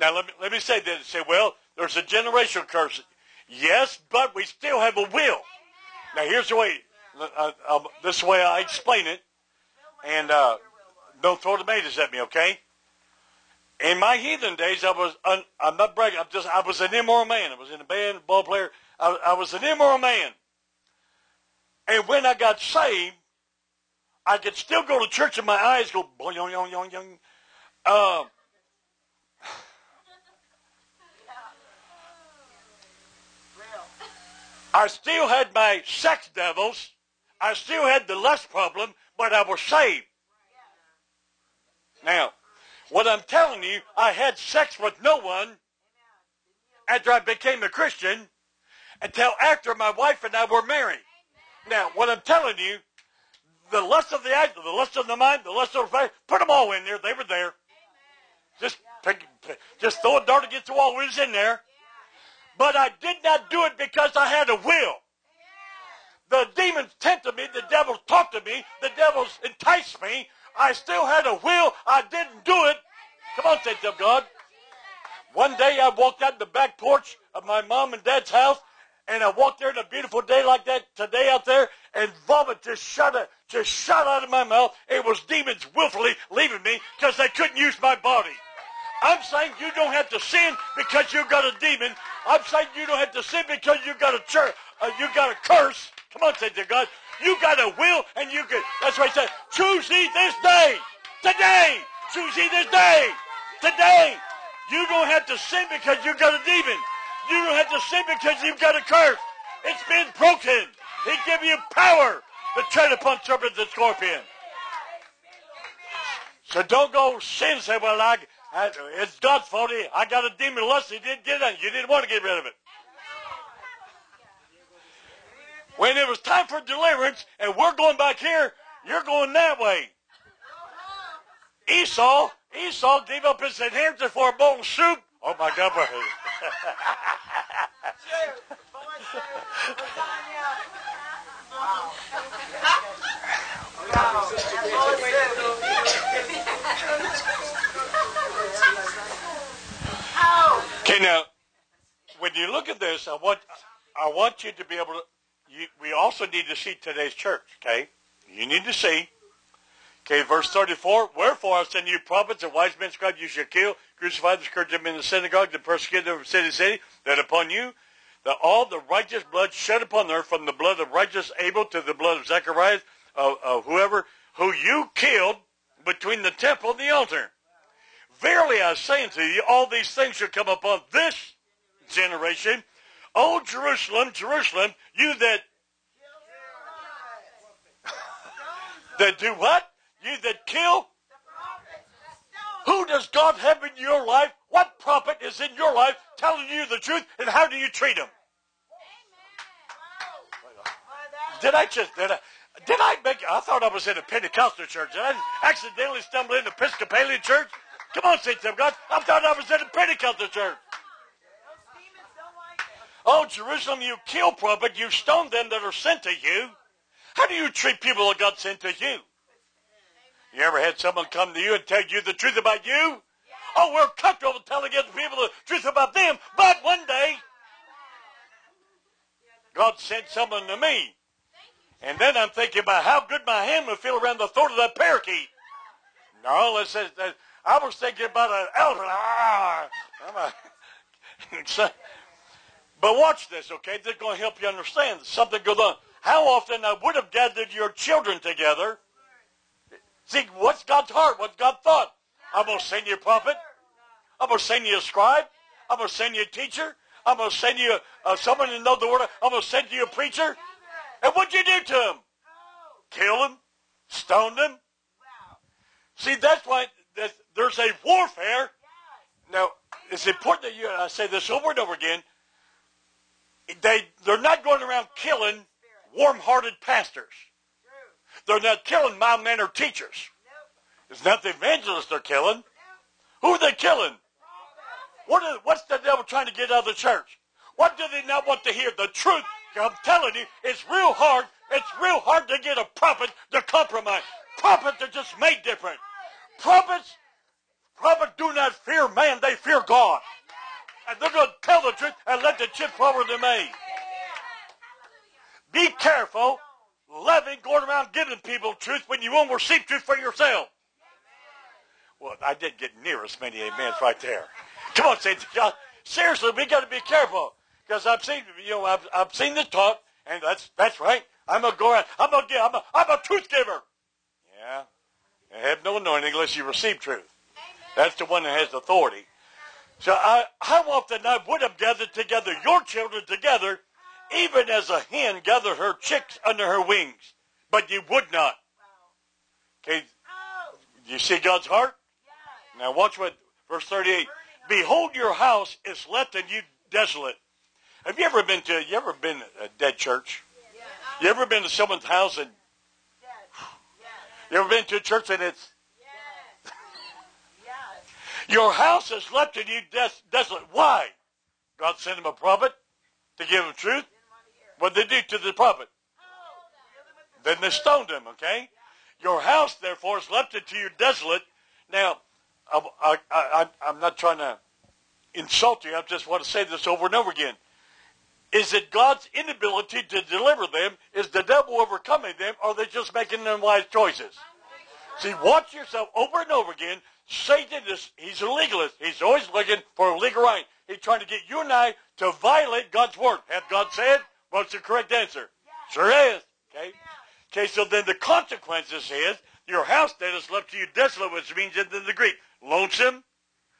S1: Now, let me, let me say this. Say, well, there's a generational curse. Yes, but we still have a will. Now, here's the way, uh, uh, this way I explain it. And uh, don't throw tomatoes at me, okay? In my heathen days, I was, un, I'm not bragging, I'm just, I was an immoral man. I was in a band, ball player. I, I was an immoral man. And when I got saved, I could still go to church and my eyes go boing, yoing, yoing, yoing. Um, I still had my sex devils. I still had the lust problem, but I was saved. Now, what I'm telling you, I had sex with no one after I became a Christian until after my wife and I were married. Now, what I'm telling you, the lust of the eye, the lust of the mind, the lust of the face, put them all in there. They were there. Just pick, just throw a dart against the wall. We was in there. But I did not do it because I had a will. The demons tempted me. The devils talked to me. The devils enticed me. I still had a will. I didn't do it. Come on, saints of God. One day I walked out the back porch of my mom and dad's house, and I walked there in a beautiful day like that today out there, and vomit just shot out, just shot out of my mouth. It was demons willfully leaving me because they couldn't use my body. I'm saying you don't have to sin because you've got a demon. I'm saying you don't have to sin because you got a church, uh, you got a curse. Come on, say to God. You got a will and you can, that's why he said, choose ye this day, today, choose ye this day, today. You don't have to sin because you've got a demon. You don't have to sin because you've got a curse. It's been broken. He give you power to tread upon serpents and scorpions. So don't go sin say, well, I, It's God's fault. I got a demon lust. He didn't get it. You didn't want to get rid of it. When it was time for deliverance, and we're going back here, you're going that way. Esau, Esau gave up his inheritance for a bowl of soup. Oh my God! Okay, now, when you look at this, I want I want you to be able to. You, we also need to see today's church. Okay, you need to see. Okay, verse thirty-four. Wherefore I send you prophets and wise men, scribes. You shall kill, crucify, scourge them in the synagogue, and persecute them from city to city. That upon you, that all the righteous blood shed upon earth, from the blood of righteous Abel to the blood of Zechariah, of, of whoever who you killed between the temple and the altar. Verily I say unto you, all these things shall come upon this generation. O Jerusalem, Jerusalem, you that that do what? You that kill? Who does God have in your life? What prophet is in your life telling you the truth, and how do you treat him? Did I just did I did I make? I thought I was in a Pentecostal church. Did I accidentally stumble into Episcopalian church? Come on, saints of God. I thought I was in a Pentecostal church. Oh, Jerusalem, you kill prophet. You stone them that are sent to you. How do you treat people that God sent to you? You ever had someone come to you and tell you the truth about you? Oh, we're comfortable telling other people the truth about them, but one day God sent someone to me. And then I'm thinking about how good my hand would feel around the throat of that parakeet. No, let's say, I was thinking about an elder. Ah, but watch this, okay? This is going to help you understand. Something goes on. How often I would have gathered your children together. See, what's God's heart? What's God thought? I'm going to send you a prophet. I'm going to send you a scribe. I'm going to send you a teacher. I'm going to send you uh, someone to know the word. I'm going to send you a preacher. And what'd you do to him? Kill him? Stone him? See, that's why there's a warfare. Now, it's important that you, I say this over and over again, they, they're not going around killing warm-hearted pastors. They're not killing mild-mannered teachers. It's not the evangelists they're killing. Who are they killing? What is, what's the devil trying to get out of the church? What do they not want to hear? The truth. I'm telling you, it's real hard. It's real hard to get a prophet to compromise. Prophets are just made different. Prophets, prophets do not fear man, they fear God. And they're going to tell the truth and let the chips fall where they may. Be careful, loving, going around giving people truth when you won't receive truth for yourself. Well, I did get near as many amens right there. Come on, Saints God. Seriously, we got to be careful because I've seen, you know, I've, I've seen the talk, and that's that's right. I'm gonna go around. I'm gonna give. I'm a, I'm a truth giver. Yeah, I have no anointing unless you receive truth. That's the one that has authority. So I, how often I would have gathered together your children together even as a hen gathered her chicks under her wings, but you would not. Okay, oh. you see God's heart? Now watch what verse 38. Behold, your house is left and you desolate. Have you ever been to? You ever been to a dead church? You ever been to someone's house and? You ever been to a church and it's? Your house is left and you des- desolate. Why? God sent him a prophet to give him truth. What did they do to the prophet? Then they stoned him. Okay. Your house, therefore, is left unto you desolate. Now, I, I, I, I'm not trying to insult you. I just want to say this over and over again. Is it God's inability to deliver them? Is the devil overcoming them? Or are they just making unwise choices? See, watch yourself over and over again. Satan is, he's a legalist. He's always looking for a legal right. He's trying to get you and I to violate God's word. Have God said? What's the correct answer? Sure is. Okay? Okay, so then the consequences is your house then is left to you desolate, which means in the Greek, lonesome,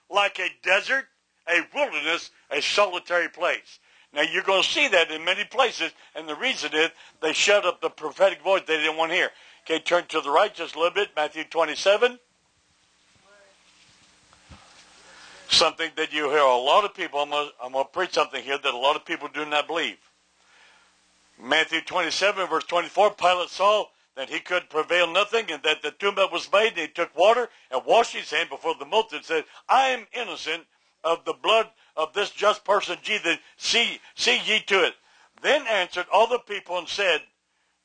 S1: like a desert, a wilderness, a solitary place. Now you're going to see that in many places, and the reason is they shut up the prophetic voice they didn't want to hear. Okay, turn to the right just a little bit, Matthew 27. Something that you hear a lot of people, I'm going, to, I'm going to preach something here that a lot of people do not believe. Matthew 27, verse 24, Pilate saw that he could prevail nothing and that the tumult was made, and he took water and washed his hand before the multitude and said, I am innocent of the blood of this just person, Jesus. See, see ye to it. Then answered all the people and said,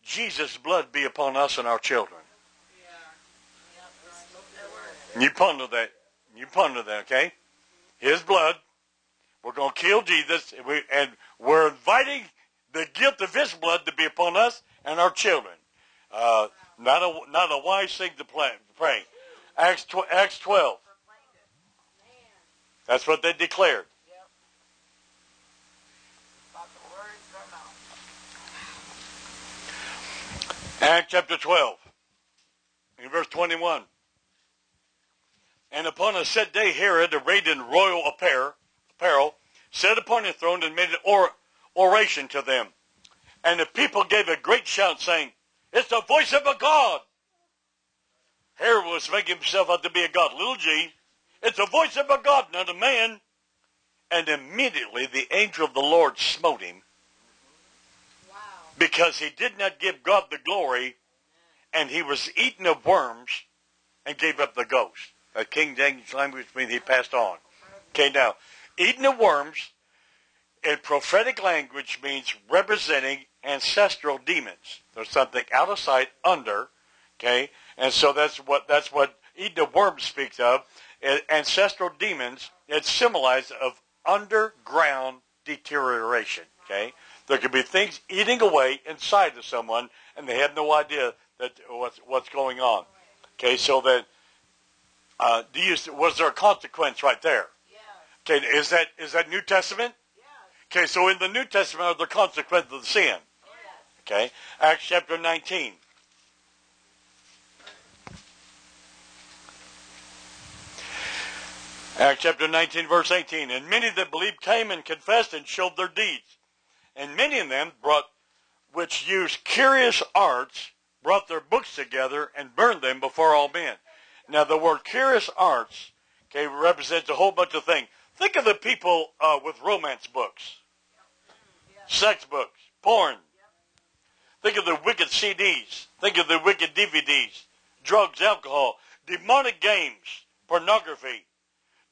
S1: Jesus' blood be upon us and our children. You ponder that. You ponder that, okay? His blood. We're going to kill Jesus, and, we, and we're inviting the guilt of his blood to be upon us and our children. Uh, not a not a wise thing to play, pray. Acts tw- Acts twelve. That's what they declared. Acts chapter 12, in verse 21. And upon a set day, Herod, arrayed in royal apparel, sat upon his throne and made an or- oration to them. And the people gave a great shout, saying, It's the voice of a God. Herod was making himself out to be a God, little g. It's the voice of a God, not a man. And immediately the angel of the Lord smote him
S2: Wow.
S1: because he did not give God the glory, and he was eaten of worms and gave up the ghost. A King James language means he passed on. Okay, now, eating of worms in prophetic language means representing ancestral demons. There's something out of sight, under, okay, and so that's what that's what eaten of worms speaks of. Ancestral demons. It's symbolized of underground deterioration. Okay, there could be things eating away inside of someone, and they have no idea that what's what's going on. Okay, so that uh, do you was there a consequence right there?
S2: Yes.
S1: Okay, is that is that New Testament?
S2: Yes.
S1: Okay, so in the New Testament are the consequences of the sin. Okay, Acts chapter 19. Acts chapter 19, verse 18. And many that believed came and confessed and showed their deeds. And many of them brought, which used curious arts, brought their books together and burned them before all men. Now the word curious arts, okay, represents a whole bunch of things. Think of the people uh, with romance books, sex books, porn. Think of the wicked CDs. Think of the wicked DVDs, drugs, alcohol, demonic games, pornography,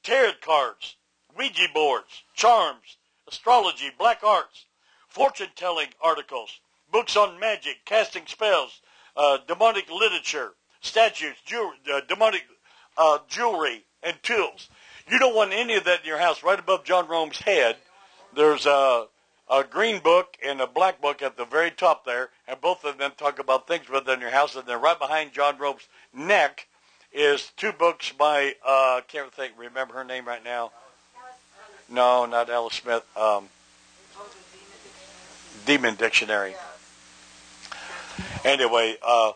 S1: tarot cards, Ouija boards, charms, astrology, black arts, fortune-telling articles, books on magic, casting spells, uh, demonic literature, statues, jewelry, uh, demonic uh, jewelry, and tools. You don't want any of that in your house. Right above John Rome's head, there's a, a green book and a black book at the very top there, and both of them talk about things within your house. And then right behind John Rome's neck is two books by uh, can't think remember her name right now. No, not Alice Smith. Um, Demon Dictionary. Anyway, uh,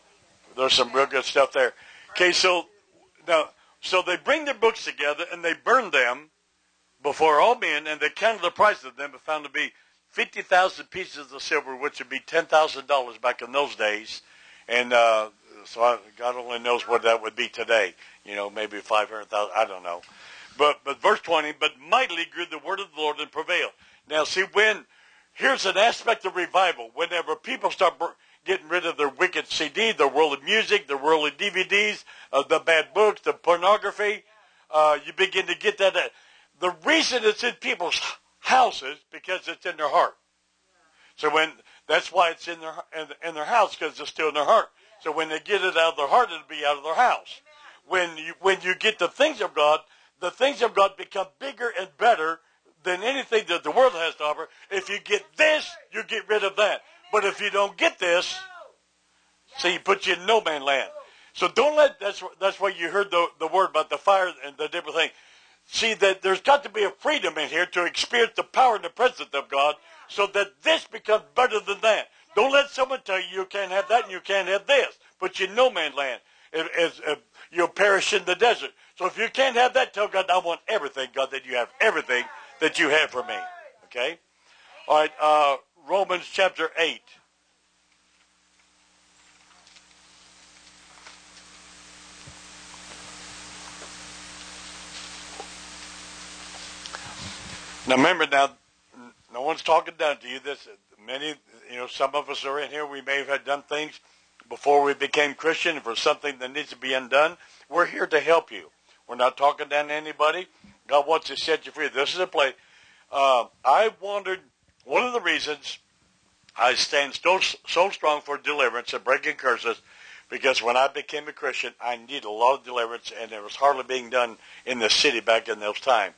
S1: there's some real good stuff there. Okay, so now, so they bring their books together and they burn them before all men, and they counted the price of them, but found to be 50,000 pieces of silver, which would be $10,000 back in those days. And uh, so I, God only knows what that would be today. You know, maybe 500,000, I don't know. But, but verse 20, but mightily grew the word of the Lord and prevailed. Now see, when, here's an aspect of revival. Whenever people start getting rid of their wicked CD, their worldly music, their worldly DVDs, uh, the bad books, the pornography, uh, you begin to get that. Uh, the reason it's in people's houses because it's in their heart. So when that's why it's in their in, in their house because it's still in their heart. So when they get it out of their heart, it'll be out of their house. When you when you get the things of God, the things of God become bigger and better than anything that the world has to offer. If you get this, you get rid of that. But if you don't get this, see, he puts you in no man land. So don't let that's that's why you heard the the word about the fire and the different thing. See that there's got to be a freedom in here to experience the power and the presence of God, so that this becomes better than that. Don't let someone tell you you can't have that and you can't have this. But you no man land. As, you'll perish in the desert. So if you can't have that, tell God, I want everything, God, that you have everything that you have for me. Okay? All right, uh, Romans chapter 8. Now remember, now no one's talking down to you. This many, you know, some of us are in here. We may have done things before we became Christian. For something that needs to be undone, we're here to help you. We're not talking down to anybody. God wants to set you free. This is a place. Uh, I wondered one of the reasons I stand so, so strong for deliverance and breaking curses because when I became a Christian, I needed a lot of deliverance, and it was hardly being done in the city back in those times.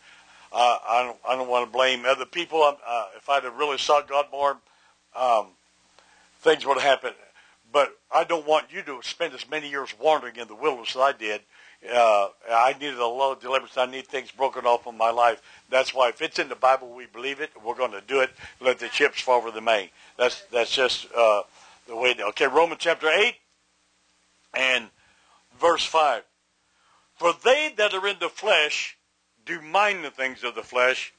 S1: Uh, I don't, I don't want to blame other people. Uh, if I'd have really sought God more, um, things would have happened. But I don't want you to spend as many years wandering in the wilderness as I did. Uh, I needed a lot of deliverance. I need things broken off in my life. That's why if it's in the Bible, we believe it. We're going to do it. Let the chips fall where they may. That's that's just uh, the way. Okay, Romans chapter eight and verse five. For they that are in the flesh do mind the things of the flesh,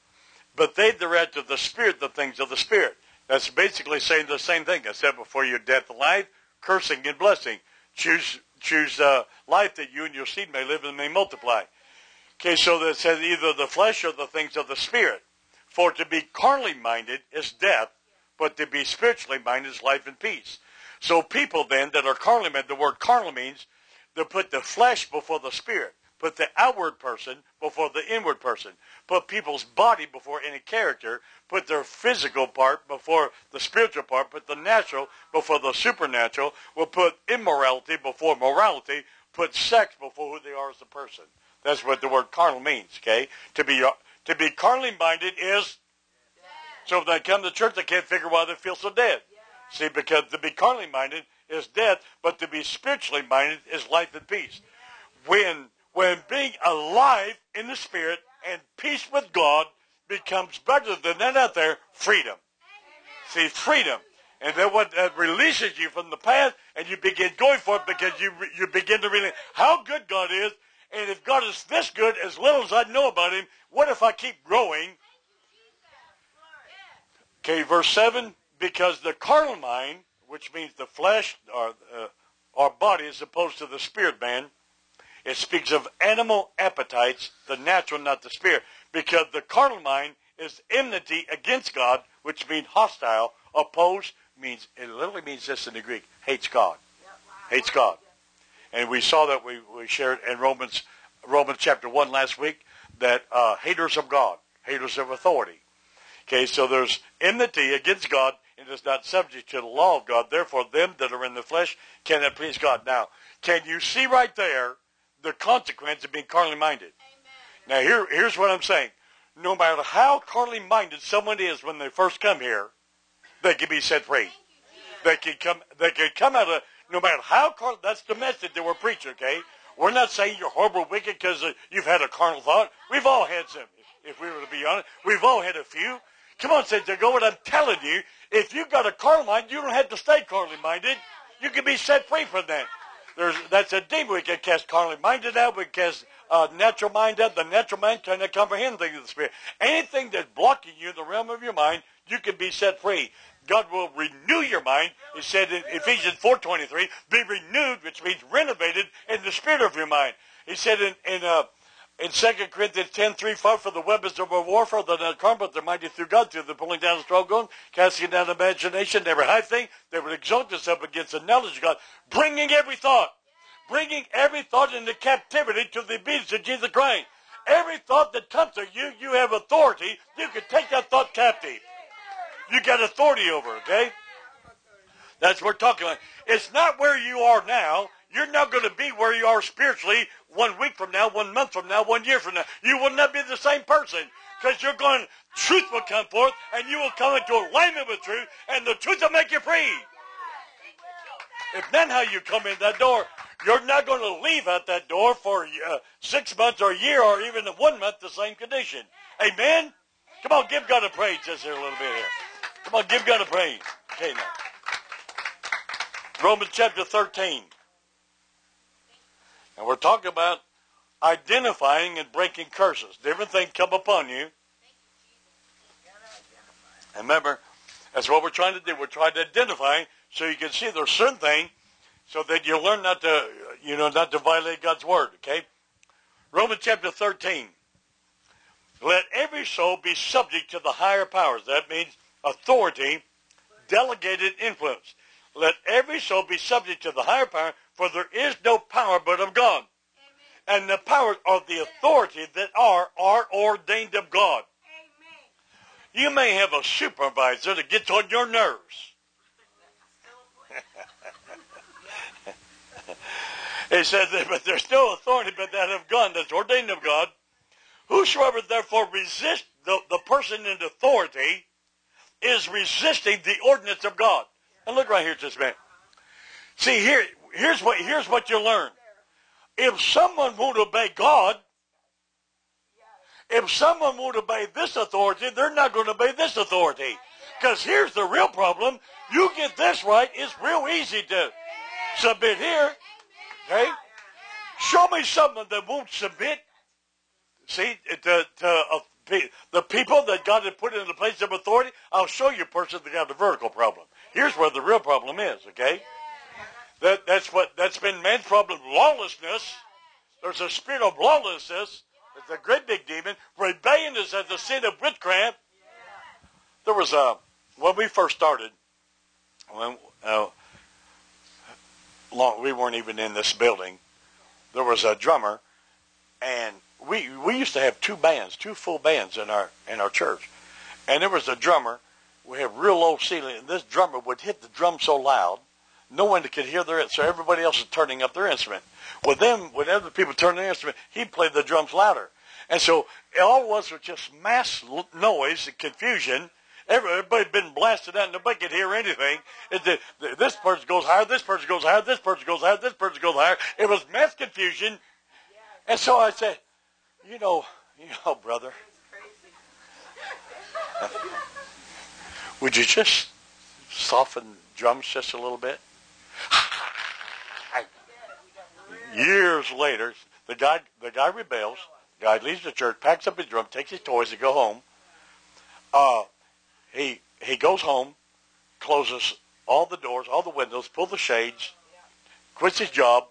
S1: but they that are of the Spirit the things of the Spirit. That's basically saying the same thing. I said before your death life, cursing and blessing. Choose choose uh, life that you and your seed may live and may multiply. Okay, so that says either the flesh or the things of the Spirit. For to be carnally minded is death, but to be spiritually minded is life and peace. So people then that are carnally minded, the word carnal means they put the flesh before the spirit. Put the outward person before the inward person. Put people's body before any character. Put their physical part before the spiritual part. Put the natural before the supernatural. Will put immorality before morality. Put sex before who they are as a person. That's what the word carnal means, okay? To be, uh, to be carnally minded is, so if they come to church, they can't figure why they feel so dead. See, because to be carnally minded is death, but to be spiritually minded is life and peace. When when being alive in the Spirit and peace with God becomes better than there, freedom. See, freedom. And then what that releases you from the past and you begin going for it because you, you begin to realize how good God is. And if God is this good, as little as I know about him, what if I keep growing? Okay, verse 7, because the carnal mind, which means the flesh or uh, our body as opposed to the spirit man, it speaks of animal appetites, the natural, not the spirit, because the carnal mind is enmity against God, which means hostile. Opposed means, it literally means this in the Greek, hates God. Hates God. And we saw that we, we shared in Romans, Romans chapter 1 last week, that uh, haters of God, haters of authority. Okay, so there's enmity against God and is not subject to the law of God. Therefore, them that are in the flesh cannot please God. Now, can you see right there the consequence of being carnally minded. Amen. Now here, here's what I'm saying. No matter how carnally minded someone is when they first come here, they can be set free. They can come. They can come out of no matter how carnal. That's the message that we're preaching. Okay, we're not saying you're horrible, wicked because uh, you've had a carnal thought. We've all had some. If, we were to be honest, we've all had a few. Come on, says go. What I'm telling you, if you've got a carnal mind, you don't have to stay carnally minded. You can be set free from that. There's, that's a demon. We can cast carnally minded out. We can cast uh, natural mind out. The natural mind cannot comprehend things of the Spirit. Anything that's blocking you in the realm of your mind, you can be set free. God will renew your mind. He said in Ephesians 4.23, be renewed, which means renovated in the spirit of your mind. He said in, in, uh, in 2 Corinthians 10, 3, 5, for the weapons of our warfare, not carnal, but they're mighty through God, through the pulling down of strongholds, casting down imagination, every high thing, they would exalt itself against the knowledge of God, bringing every thought, bringing every thought into captivity to the obedience of Jesus Christ. Every thought that comes to you, you have authority. You can take that thought captive. You got authority over, okay? That's what we're talking about. It's not where you are now. You're not going to be where you are spiritually one week from now, one month from now, one year from now. You will not be the same person because you're going, truth will come forth and you will come into alignment with truth and the truth will make you free. If then how you come in that door, you're not going to leave at that door for uh, six months or a year or even one month the same condition. Amen? Come on, give God a praise just here a little bit here. Come on, give God a praise. Okay now. Romans chapter 13. And we're talking about identifying and breaking curses. Different things come upon you. And remember, that's what we're trying to do. We're trying to identify so you can see there's certain thing so that you learn not to, you know, not to violate God's word, okay? Romans chapter 13. Let every soul be subject to the higher powers. That means authority, delegated influence. Let every soul be subject to the higher power, for there is no power but of God. Amen. And the powers of the authority that are, are ordained of God. Amen. You may have a supervisor that gets on your nerves. he says, that, but there's no authority but that of God, that's ordained of God. Whosoever therefore resists the, the person in authority is resisting the ordinance of God. And look right here just a minute. See, here, here's what, here's what you learn. If someone won't obey God, if someone won't obey this authority, they're not going to obey this authority. Because here's the real problem. You get this right, it's real easy to submit here. Okay? Show me someone that won't submit. See, to, to uh, the people that God had put in the place of authority, I'll show you a person that got a vertical problem. Here's where the real problem is, okay? That, that's what that's been man's problem. Lawlessness. There's a spirit of lawlessness. It's a great big demon. Rebellion is as the sin of witchcraft. There was a when we first started. When uh, long, we weren't even in this building. There was a drummer, and we we used to have two bands, two full bands in our in our church, and there was a drummer. We have real low ceiling, and this drummer would hit the drum so loud, no one could hear their so everybody else is turning up their instrument. With them, whenever the people turned their instrument, he played the drums louder, and so all it was was just mass noise and confusion. Everybody had been blasted out, nobody could hear anything. It, the, this person goes higher, this person goes higher, this person goes higher, this person goes higher. It was mass confusion, and so I said, you know, you know, brother. Would you just soften drums just a little bit? Years later, the guy the guy rebels. The guy leaves the church, packs up his drum, takes his toys, and go home. Uh, he he goes home, closes all the doors, all the windows, pull the shades, quits his job,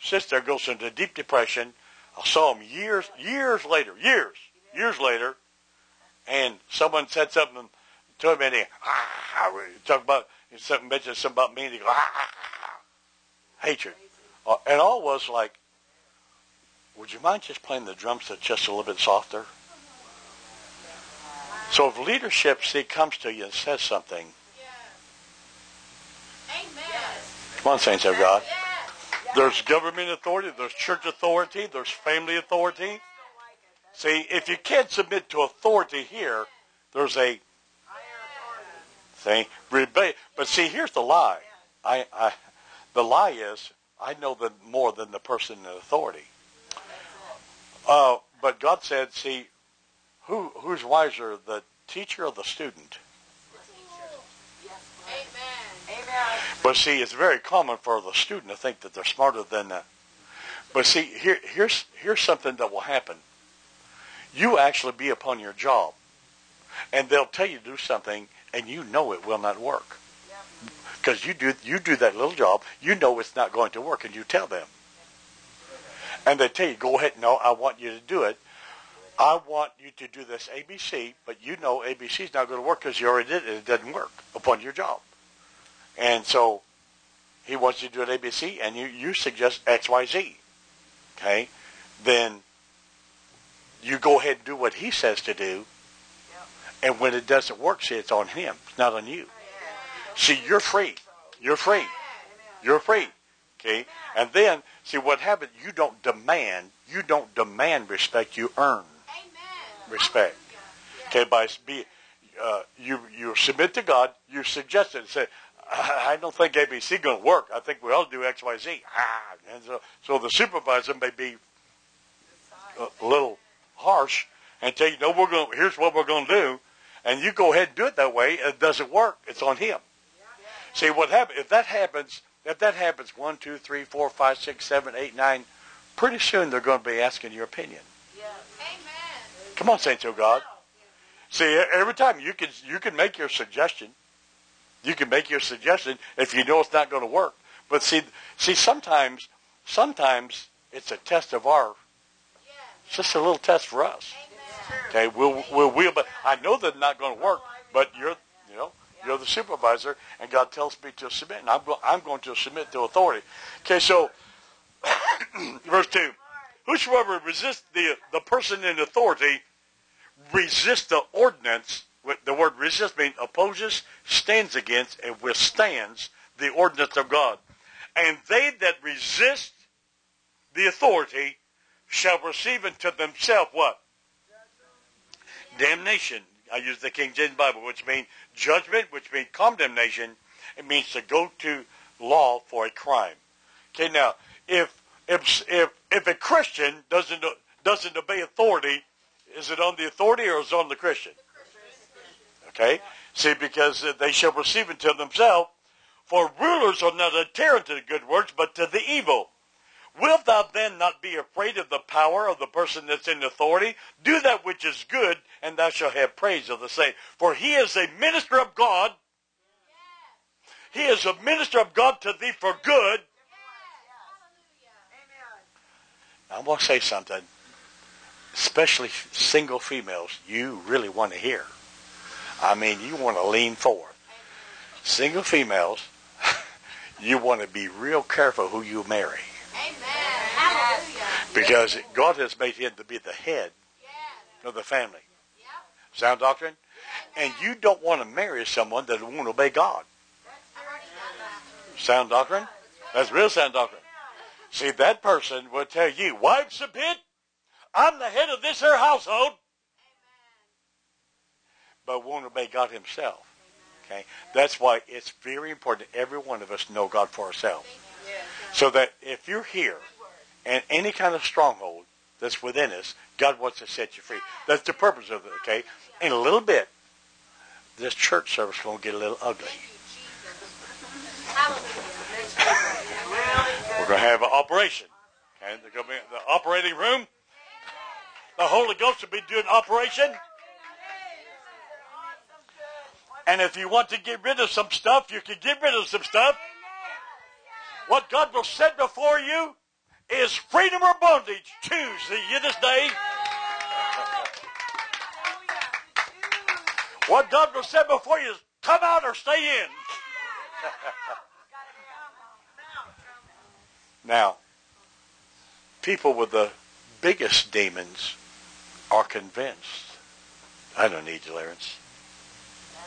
S1: sits there, goes into deep depression, I saw him years, years later, years, years later, and someone said something to him, and he ah, talk about something mentioned something about me, and he go, ah, hatred, uh, and all was like, would you mind just playing the drums just a little bit softer? So if leadership, see, comes to you and says something, Come on, saints of God. There's government authority, there's church authority, there's family authority. See, if you can't submit to authority here, there's a thing. But see, here's the lie. I, I, the lie is I know the, more than the person in authority. Uh, but God said, see, who who's wiser, the teacher or the student? But see, it's very common for the student to think that they're smarter than the. But see, here, here's here's something that will happen. You actually be upon your job, and they'll tell you to do something, and you know it will not work. Because you do you do that little job, you know it's not going to work, and you tell them. And they tell you, go ahead, no, I want you to do it. I want you to do this ABC, but you know ABC is not going to work because you already did it. It doesn't work upon your job. And so he wants you to do an ABC, and you, you suggest X, Y, Z. Okay? Then you go ahead and do what he says to do, and when it doesn't work, see, it's on him. It's not on you. See, you're free. You're free. You're free. Okay? And then, see, what happens, you don't demand, you don't demand respect, you earn respect. Okay, by be, uh, you you submit to God, you suggest it, and say, I don't think ABC going to work. I think we ought to do X, Y, Z. Ah, and so, so the supervisor may be a little harsh and tell you, no, we're going. Here's what we're going to do, and you go ahead and do it that way. It doesn't work. It's on him. See what happens if that happens. If that happens, one, two, three, four, five, six, seven, eight, nine. Pretty soon they're going to be asking your opinion. Come on, saints of God. See, every time you can you can make your suggestion. You can make your suggestion if you know it's not going to work. But see, see, sometimes, sometimes it's a test of our. It's just a little test for us. Okay, we'll we'll, we'll but I know they're not going to work. But you're you know you're the supervisor, and God tells me to submit, and I'm I'm going to submit to authority. Okay, so verse two. Whosoever resists the, the person in authority resists the ordinance. The word resist means opposes, stands against, and withstands the ordinance of God. And they that resist the authority shall receive unto themselves what? Damnation. I use the King James Bible, which means judgment, which means condemnation. It means to go to law for a crime. Okay, now, if if if if a Christian doesn't doesn't obey authority, is it on the authority or is it on the Christian? Okay, see, because they shall receive it to themselves. For rulers are not a terror to the good works, but to the evil. Wilt thou then not be afraid of the power of the person that's in authority? Do that which is good, and thou shalt have praise of the same. For he is a minister of God. He is a minister of God to thee for good I want to say something, especially single females, you really want to hear. I mean, you want to lean forward. Single females, you want to be real careful who you marry. Amen. Because God has made him to be the head of the family. Sound doctrine? And you don't want to marry someone that won't obey God. Sound doctrine? That's real sound doctrine. See, that person will tell you, a submit, I'm the head of this here household. But won't obey God himself. Okay? That's why it's very important that every one of us know God for ourselves. So that if you're here and any kind of stronghold that's within us, God wants to set you free. That's the purpose of it, okay? In a little bit, this church service will get a little ugly. We're going to have an operation. Okay, they're going to be in the operating room. The Holy Ghost will be doing operation. And if you want to get rid of some stuff, you can get rid of some stuff. What God will set before you is freedom or bondage. Choose you this day. What God will set before you is come out or stay in. Now, people with the biggest demons are convinced. I don't need deliverance.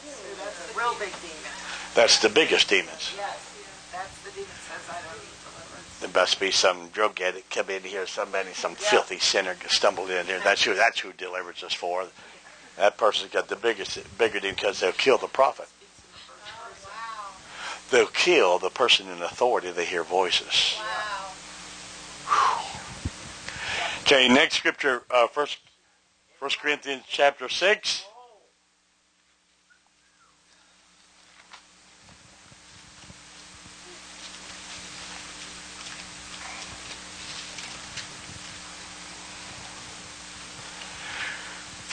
S2: That's, real big demon.
S1: That's the biggest demons.
S2: Yes, that's the demon says I don't need deliverance.
S1: There must be some drug addict come in here, somebody, some yeah. filthy sinner stumbled in here. That's who. That's who deliverance is for. That person's got the biggest, bigger demon because they'll kill the prophet. They'll kill the person in authority. They hear voices. Wow. Okay, next scripture, uh, first, First Corinthians chapter six.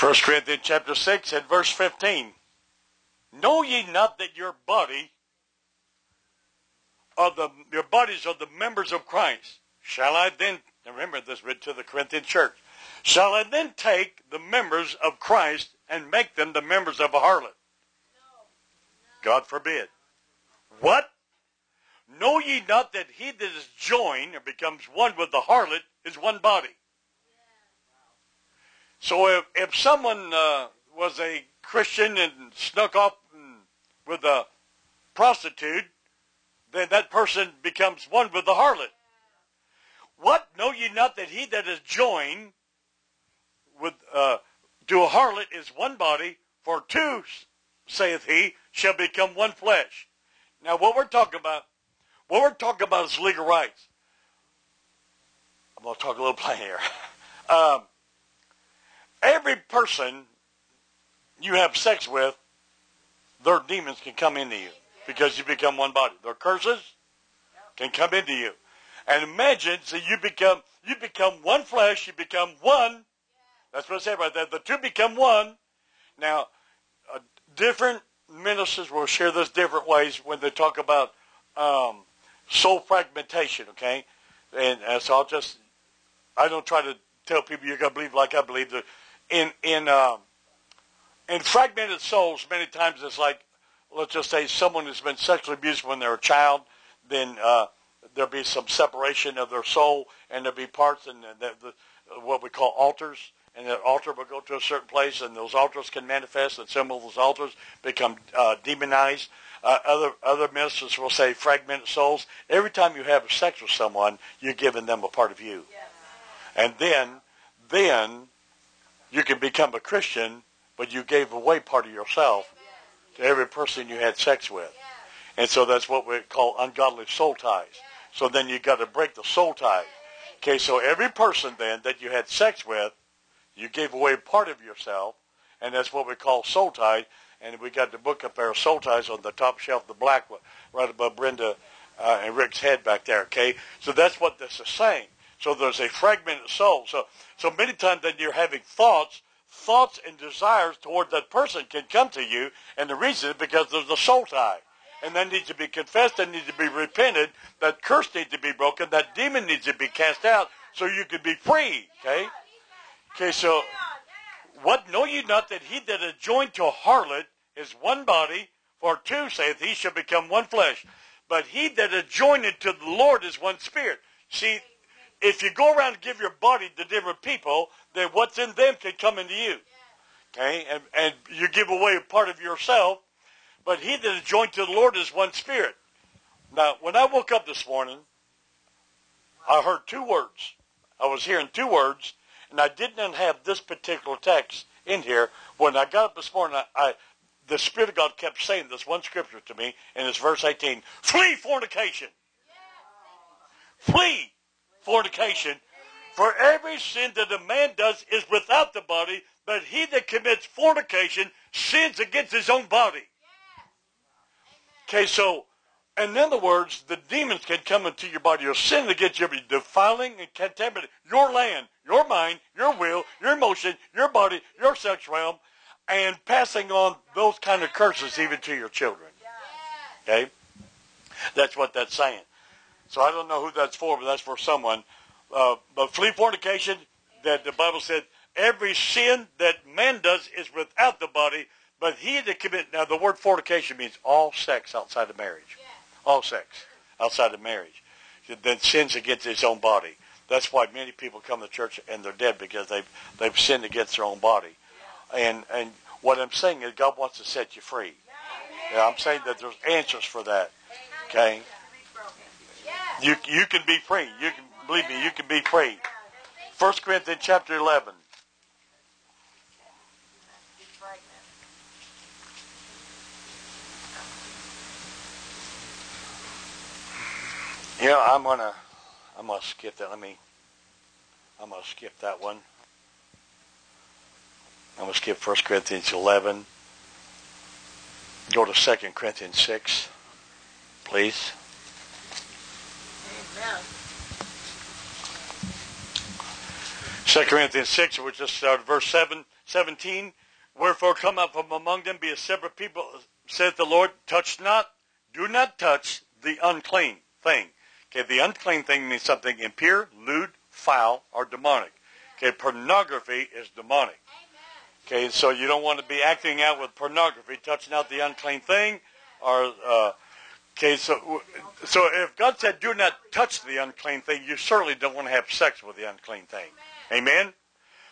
S1: First Corinthians chapter 6 and verse 15. Know ye not that your body are the your bodies are the members of Christ? Shall I then remember this written to the Corinthian church? Shall I then take the members of Christ and make them the members of a harlot? God forbid. What? Know ye not that he that is joined or becomes one with the harlot is one body? So if, if someone uh, was a Christian and snuck off with a prostitute, then that person becomes one with the harlot. What? Know ye not that he that is joined with uh, to a harlot is one body, for two, saith he, shall become one flesh. Now what we're talking about, what we're talking about is legal rights. I'm going to talk a little plain here. Um, every person you have sex with, their demons can come into you because you become one body. Their curses can come into you. And imagine, so you become you become one flesh, you become one. That's what I said right there. The two become one. Now, uh, different ministers will share this different ways when they talk about um, soul fragmentation. Okay, and, and so I'll just I don't try to tell people you're going to believe like I believe. That in in um, in fragmented souls, many times it's like, let's just say someone has been sexually abused when they're a child, then uh, there'll be some separation of their soul, and there'll be parts and the, the, what we call alters, and that alter will go to a certain place, and those alters can manifest, and some of those alters become uh, demonized. Uh, other other ministers will say fragmented souls. Every time you have sex with someone, you're giving them a part of you,
S2: Yes.
S1: and then then you can become a Christian, but you gave away part of yourself to every person you had sex with. And so that's what we call ungodly soul ties. So then you got to break the soul ties. Okay, so every person then that you had sex with, you gave away part of yourself, and that's what we call soul ties. And we got the book up there, Soul Ties, on the top shelf, the black one, right above Brenda uh, and Rick's head back there. Okay, so that's what this is saying. So there's a fragmented soul. So so many times then you're having thoughts, thoughts and desires toward that person can come to you, and the reason is because there's a soul tie. And that needs to be confessed, that needs to be repented, that curse needs to be broken, that demon needs to be cast out, so you can be free. Okay? Okay, so what know you not that he that is joined to a harlot is one body, for two saith he shall become one flesh. But he that is joined to the Lord is one spirit. See, if you go around and give your body to different people, then what's in them can come into you. Okay? And, and you give away a part of yourself. But he that is joined to the Lord is one spirit. Now, when I woke up this morning, I heard two words. I was hearing two words, and I did not have this particular text in here. When I got up this morning, I, I the Spirit of God kept saying this one scripture to me, and it's verse 18. Flee fornication. Flee fornication. For every sin that a man does is without the body, but he that commits fornication sins against his own body. Okay, so, in other words, the demons can come into your body. You're sinning against you, defiling and contaminating your land, your mind, your will, your emotion, your body, your sex realm, and passing on those kind of curses even to your children. Okay? That's what that's saying. So I don't know who that's for, but that's for someone. Uh, but flee fornication, that the Bible said, every sin that man does is without the body, but he that commit, now the word fornication means all sex outside of marriage. All sex outside of marriage. Then sins against his own body. That's why many people come to church and they're dead because they've, they've sinned against their own body. And, and what I'm saying is God wants to set you free. Yeah, I'm saying that there's answers for that. Okay? You, you can be free. You can, believe me, you can be free. 1 Corinthians chapter 11. You know, I'm gonna, I'm gonna skip that. Let me, I'm gonna skip that one. I'm gonna skip 1 Corinthians 11. Go to 2 Corinthians 6, please.
S2: Amen.
S1: 2 Corinthians 6, which just started verse 7, 17. Wherefore come out from among them, be a separate people, said the Lord, touch not, do not touch the unclean thing. Okay, the unclean thing means something impure, lewd, foul, or demonic. Okay, pornography is demonic. Okay, so you don't want to be acting out with pornography, touching out the unclean thing, or uh, okay, so so if God said do not touch the unclean thing, you certainly don't want to have sex with the unclean thing. Amen.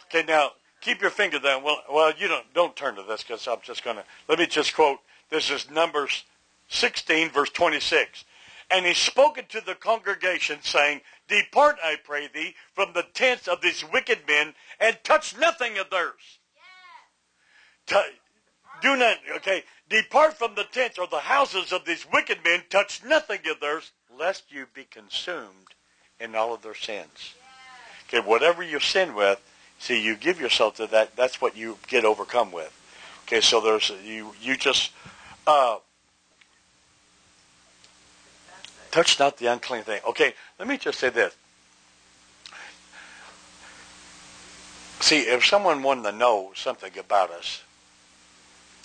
S1: Okay, now keep your finger there. Well, well, you don't don't turn to this because I'm just gonna. Let me just quote. This is Numbers 16, verse 26. And he spoke unto the congregation, saying, Depart, I pray thee, from the tents of these wicked men, and touch nothing of theirs. do not, okay, depart from the tents or the houses of these wicked men, touch nothing of theirs, lest you be consumed in all of their sins. Okay, whatever you sin with, see, you give yourself to that, that's what you get overcome with. Okay, so there's, you, you just, uh, touch not the unclean thing. Okay, let me just say this. See, if someone wanted to know something about us,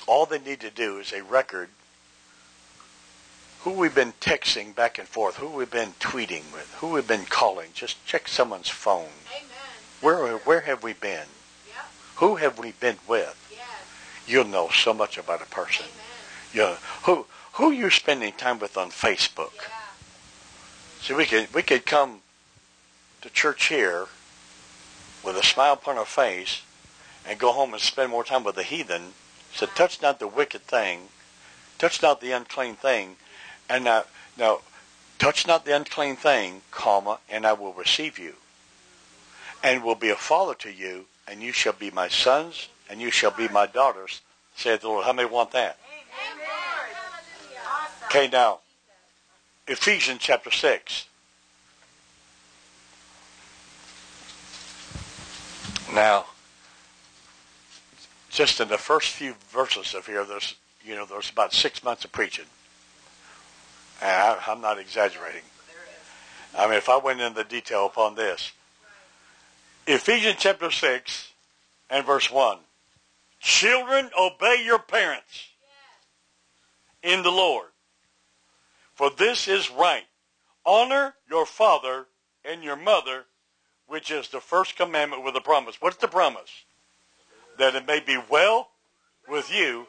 S1: all they need to do is a record who we've been texting back and forth, who we've been tweeting with, who we've been calling. Just check someone's phone.
S2: Amen.
S1: Where where have we been?
S2: Yep.
S1: Who have we been with?
S2: Yes.
S1: You'll know so much about a person.
S2: Amen.
S1: You who who you spending time with on Facebook?
S2: Yeah.
S1: See, we could we could come to church here with a smile upon our face and go home and spend more time with the heathen. So touch not the wicked thing, touch not the unclean thing, and now now touch not the unclean thing, comma, and I will receive you, and will be a father to you, and you shall be my sons, and you shall be my daughters, saith the Lord. How many want that? Okay, now Ephesians chapter 6. Now, just in the first few verses of here, there's, you know, there's about six months of preaching. And I, I'm not exaggerating. I mean, if I went into detail upon this. Ephesians chapter 6 and verse 1. Children, obey your parents in the Lord. For this is right. Honor your father and your mother, which is the first commandment with a promise. What's the promise? That it may be well with you,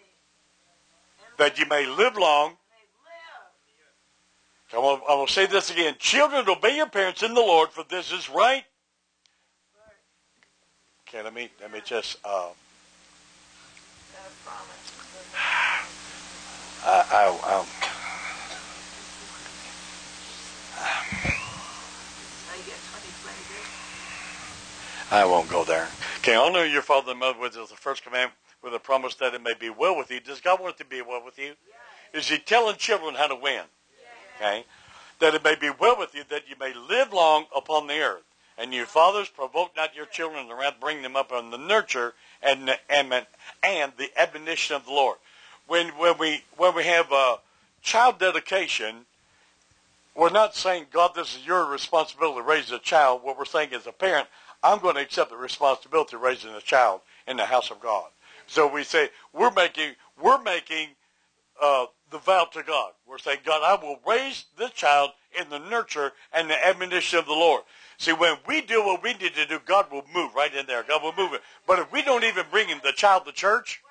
S1: that you may live long. I will, I will say this again. Children, obey your parents in the Lord, for this is right. Okay, let me, let me just, uh. I, I, um,
S2: Now you get 20 flavors.
S1: I won't go there. Okay, honor your father and mother, which is the first commandment, with a promise that it may be well with you. Does God want it to be well with you? Is he telling children how to win? Okay? That it may be well with you, that you may live long upon the earth. And you fathers, provoke not your children to wrath, bring them up on the nurture and, and, and the admonition of the Lord. When, when, we, when we have a child dedication, we're not saying, God, this is your responsibility to raise a child. What we're saying as a parent, I'm going to accept the responsibility of raising a child in the house of God. So we say, we're making, we're making uh, the vow to God. We're saying, God, I will raise this child in the nurture and the admonition of the Lord. See, when we do what we need to do, God will move right in there. God will move it. But if we don't even bring him the child to church,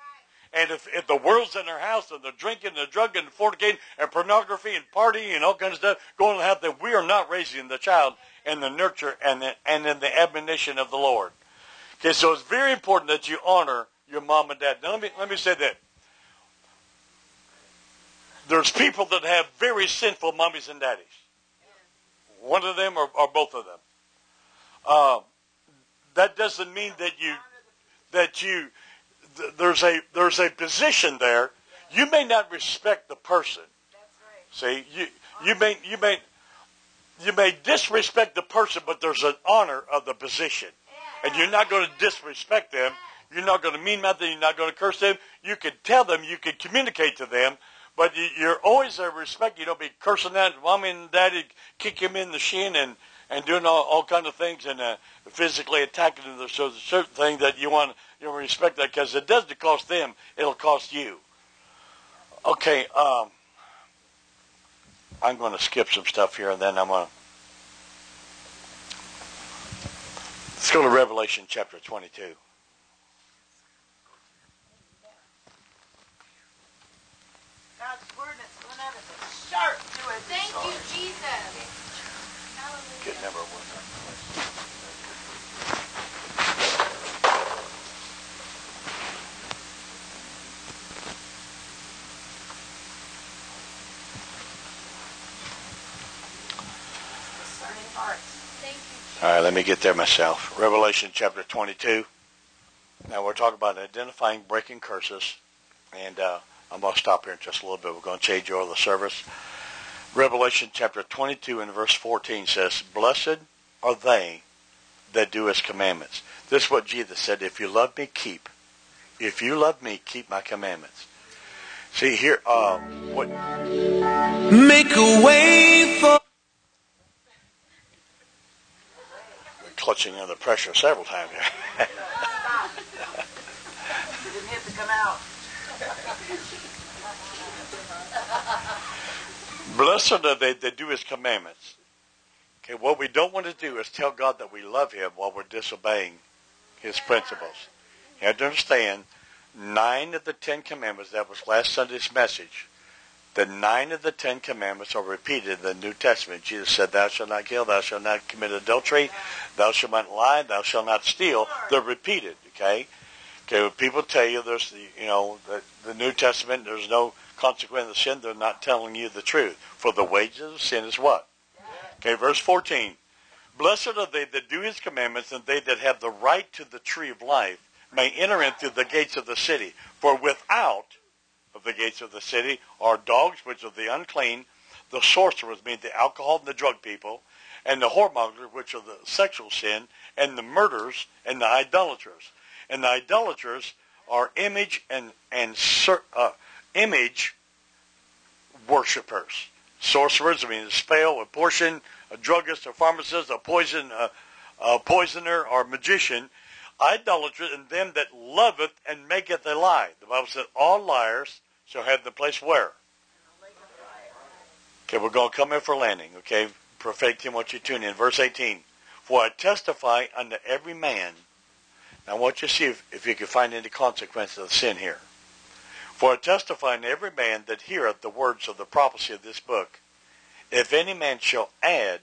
S1: and if, if the world's in their house and they're drinking and drugging and fornicating and pornography and partying and all kinds of stuff going to that we are not raising the child in the nurture and the, and in the admonition of the Lord. Okay, so it's very important that you honor your mom and dad. Now let me let me say that. There's people that have very sinful mommies and daddies. One of them or, or both of them. Uh, that doesn't mean that you that you there's a there's a position there. You may not respect the person. See, you you may you may you may disrespect the person, but there's an honor of the position, and you're not going to disrespect them. You're not going to mean nothing. You're not going to curse them. You can tell them. You can communicate to them, but you, you're always a respect. You don't be cursing that mommy and daddy, kick him in the shin, and and doing all, all kind of things, and uh, physically attacking them. So there's certain things that you want you respect that because it doesn't cost them. It'll cost you. Okay, um, I'm going to skip some stuff here, and then I'm going to let's go to Revelation chapter 22.
S2: God's word is one of us sharp to it.
S3: Thank you, Jesus.
S1: Good
S3: Hallelujah.
S1: number one.
S2: Discerning hearts.
S3: Thank you,
S1: All right, let me get there myself. Revelation chapter 22. Now we're talking about identifying breaking curses, and uh, I'm going to stop here in just a little bit. We're going to change over the service. Revelation chapter 22 and verse 14 says, Blessed are they that do his commandments. This is what Jesus said, if you love me, keep. If you love me, keep my commandments. See here, uh, what
S4: Make a way for
S1: we're clutching under pressure several times here.
S2: Stop. You didn't hit to come out.
S1: Are they that do his commandments. Okay, what we don't want to do is tell God that we love him while we're disobeying his principles. You have to understand, nine of the Ten Commandments, that was last Sunday's message, the nine of the Ten Commandments are repeated in the New Testament. Jesus said, thou shalt not kill, thou shalt not commit adultery, thou shalt not lie, thou shalt not steal. They're repeated, okay? Okay, people tell you there's the, you know, the, the New Testament, there's no consequence of sin, they're not telling you the truth. For the wages of sin is what? Okay, verse 14. Blessed are they that do his commandments, and they that have the right to the tree of life may enter in through the gates of the city. For without of the gates of the city are dogs, which are the unclean, the sorcerers, mean the alcohol and the drug people, and the whoremongers, which are the sexual sin, and the murderers, and the idolaters. And the idolaters are image and and uh, image worshippers. Sorcerers, I mean, a spell, a portion, a druggist, a pharmacist, a poison, a, a poisoner, or magician, idolaters, and them that loveth and maketh a lie. The Bible said, all liars shall have the place where? Okay, we're going to come in for landing, okay? Prophetic team, want you tune in. Verse 18. For I testify unto every man. Now I want you to see if, if you can find any consequences of sin here. For unto every man that heareth the words of the prophecy of this book. If any man shall add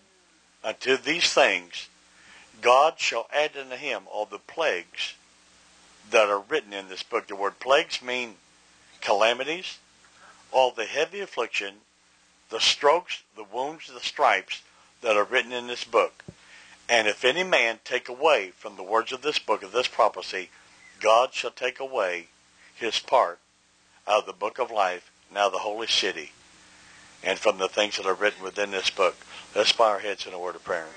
S1: unto these things, God shall add unto him all the plagues that are written in this book. The word plagues mean calamities, all the heavy affliction, the strokes, the wounds, the stripes that are written in this book. And if any man take away from the words of this book, of this prophecy, God shall take away his part out of the book of life, now the holy city, and from the things that are written within this book. Let's bow our heads in a word of prayer.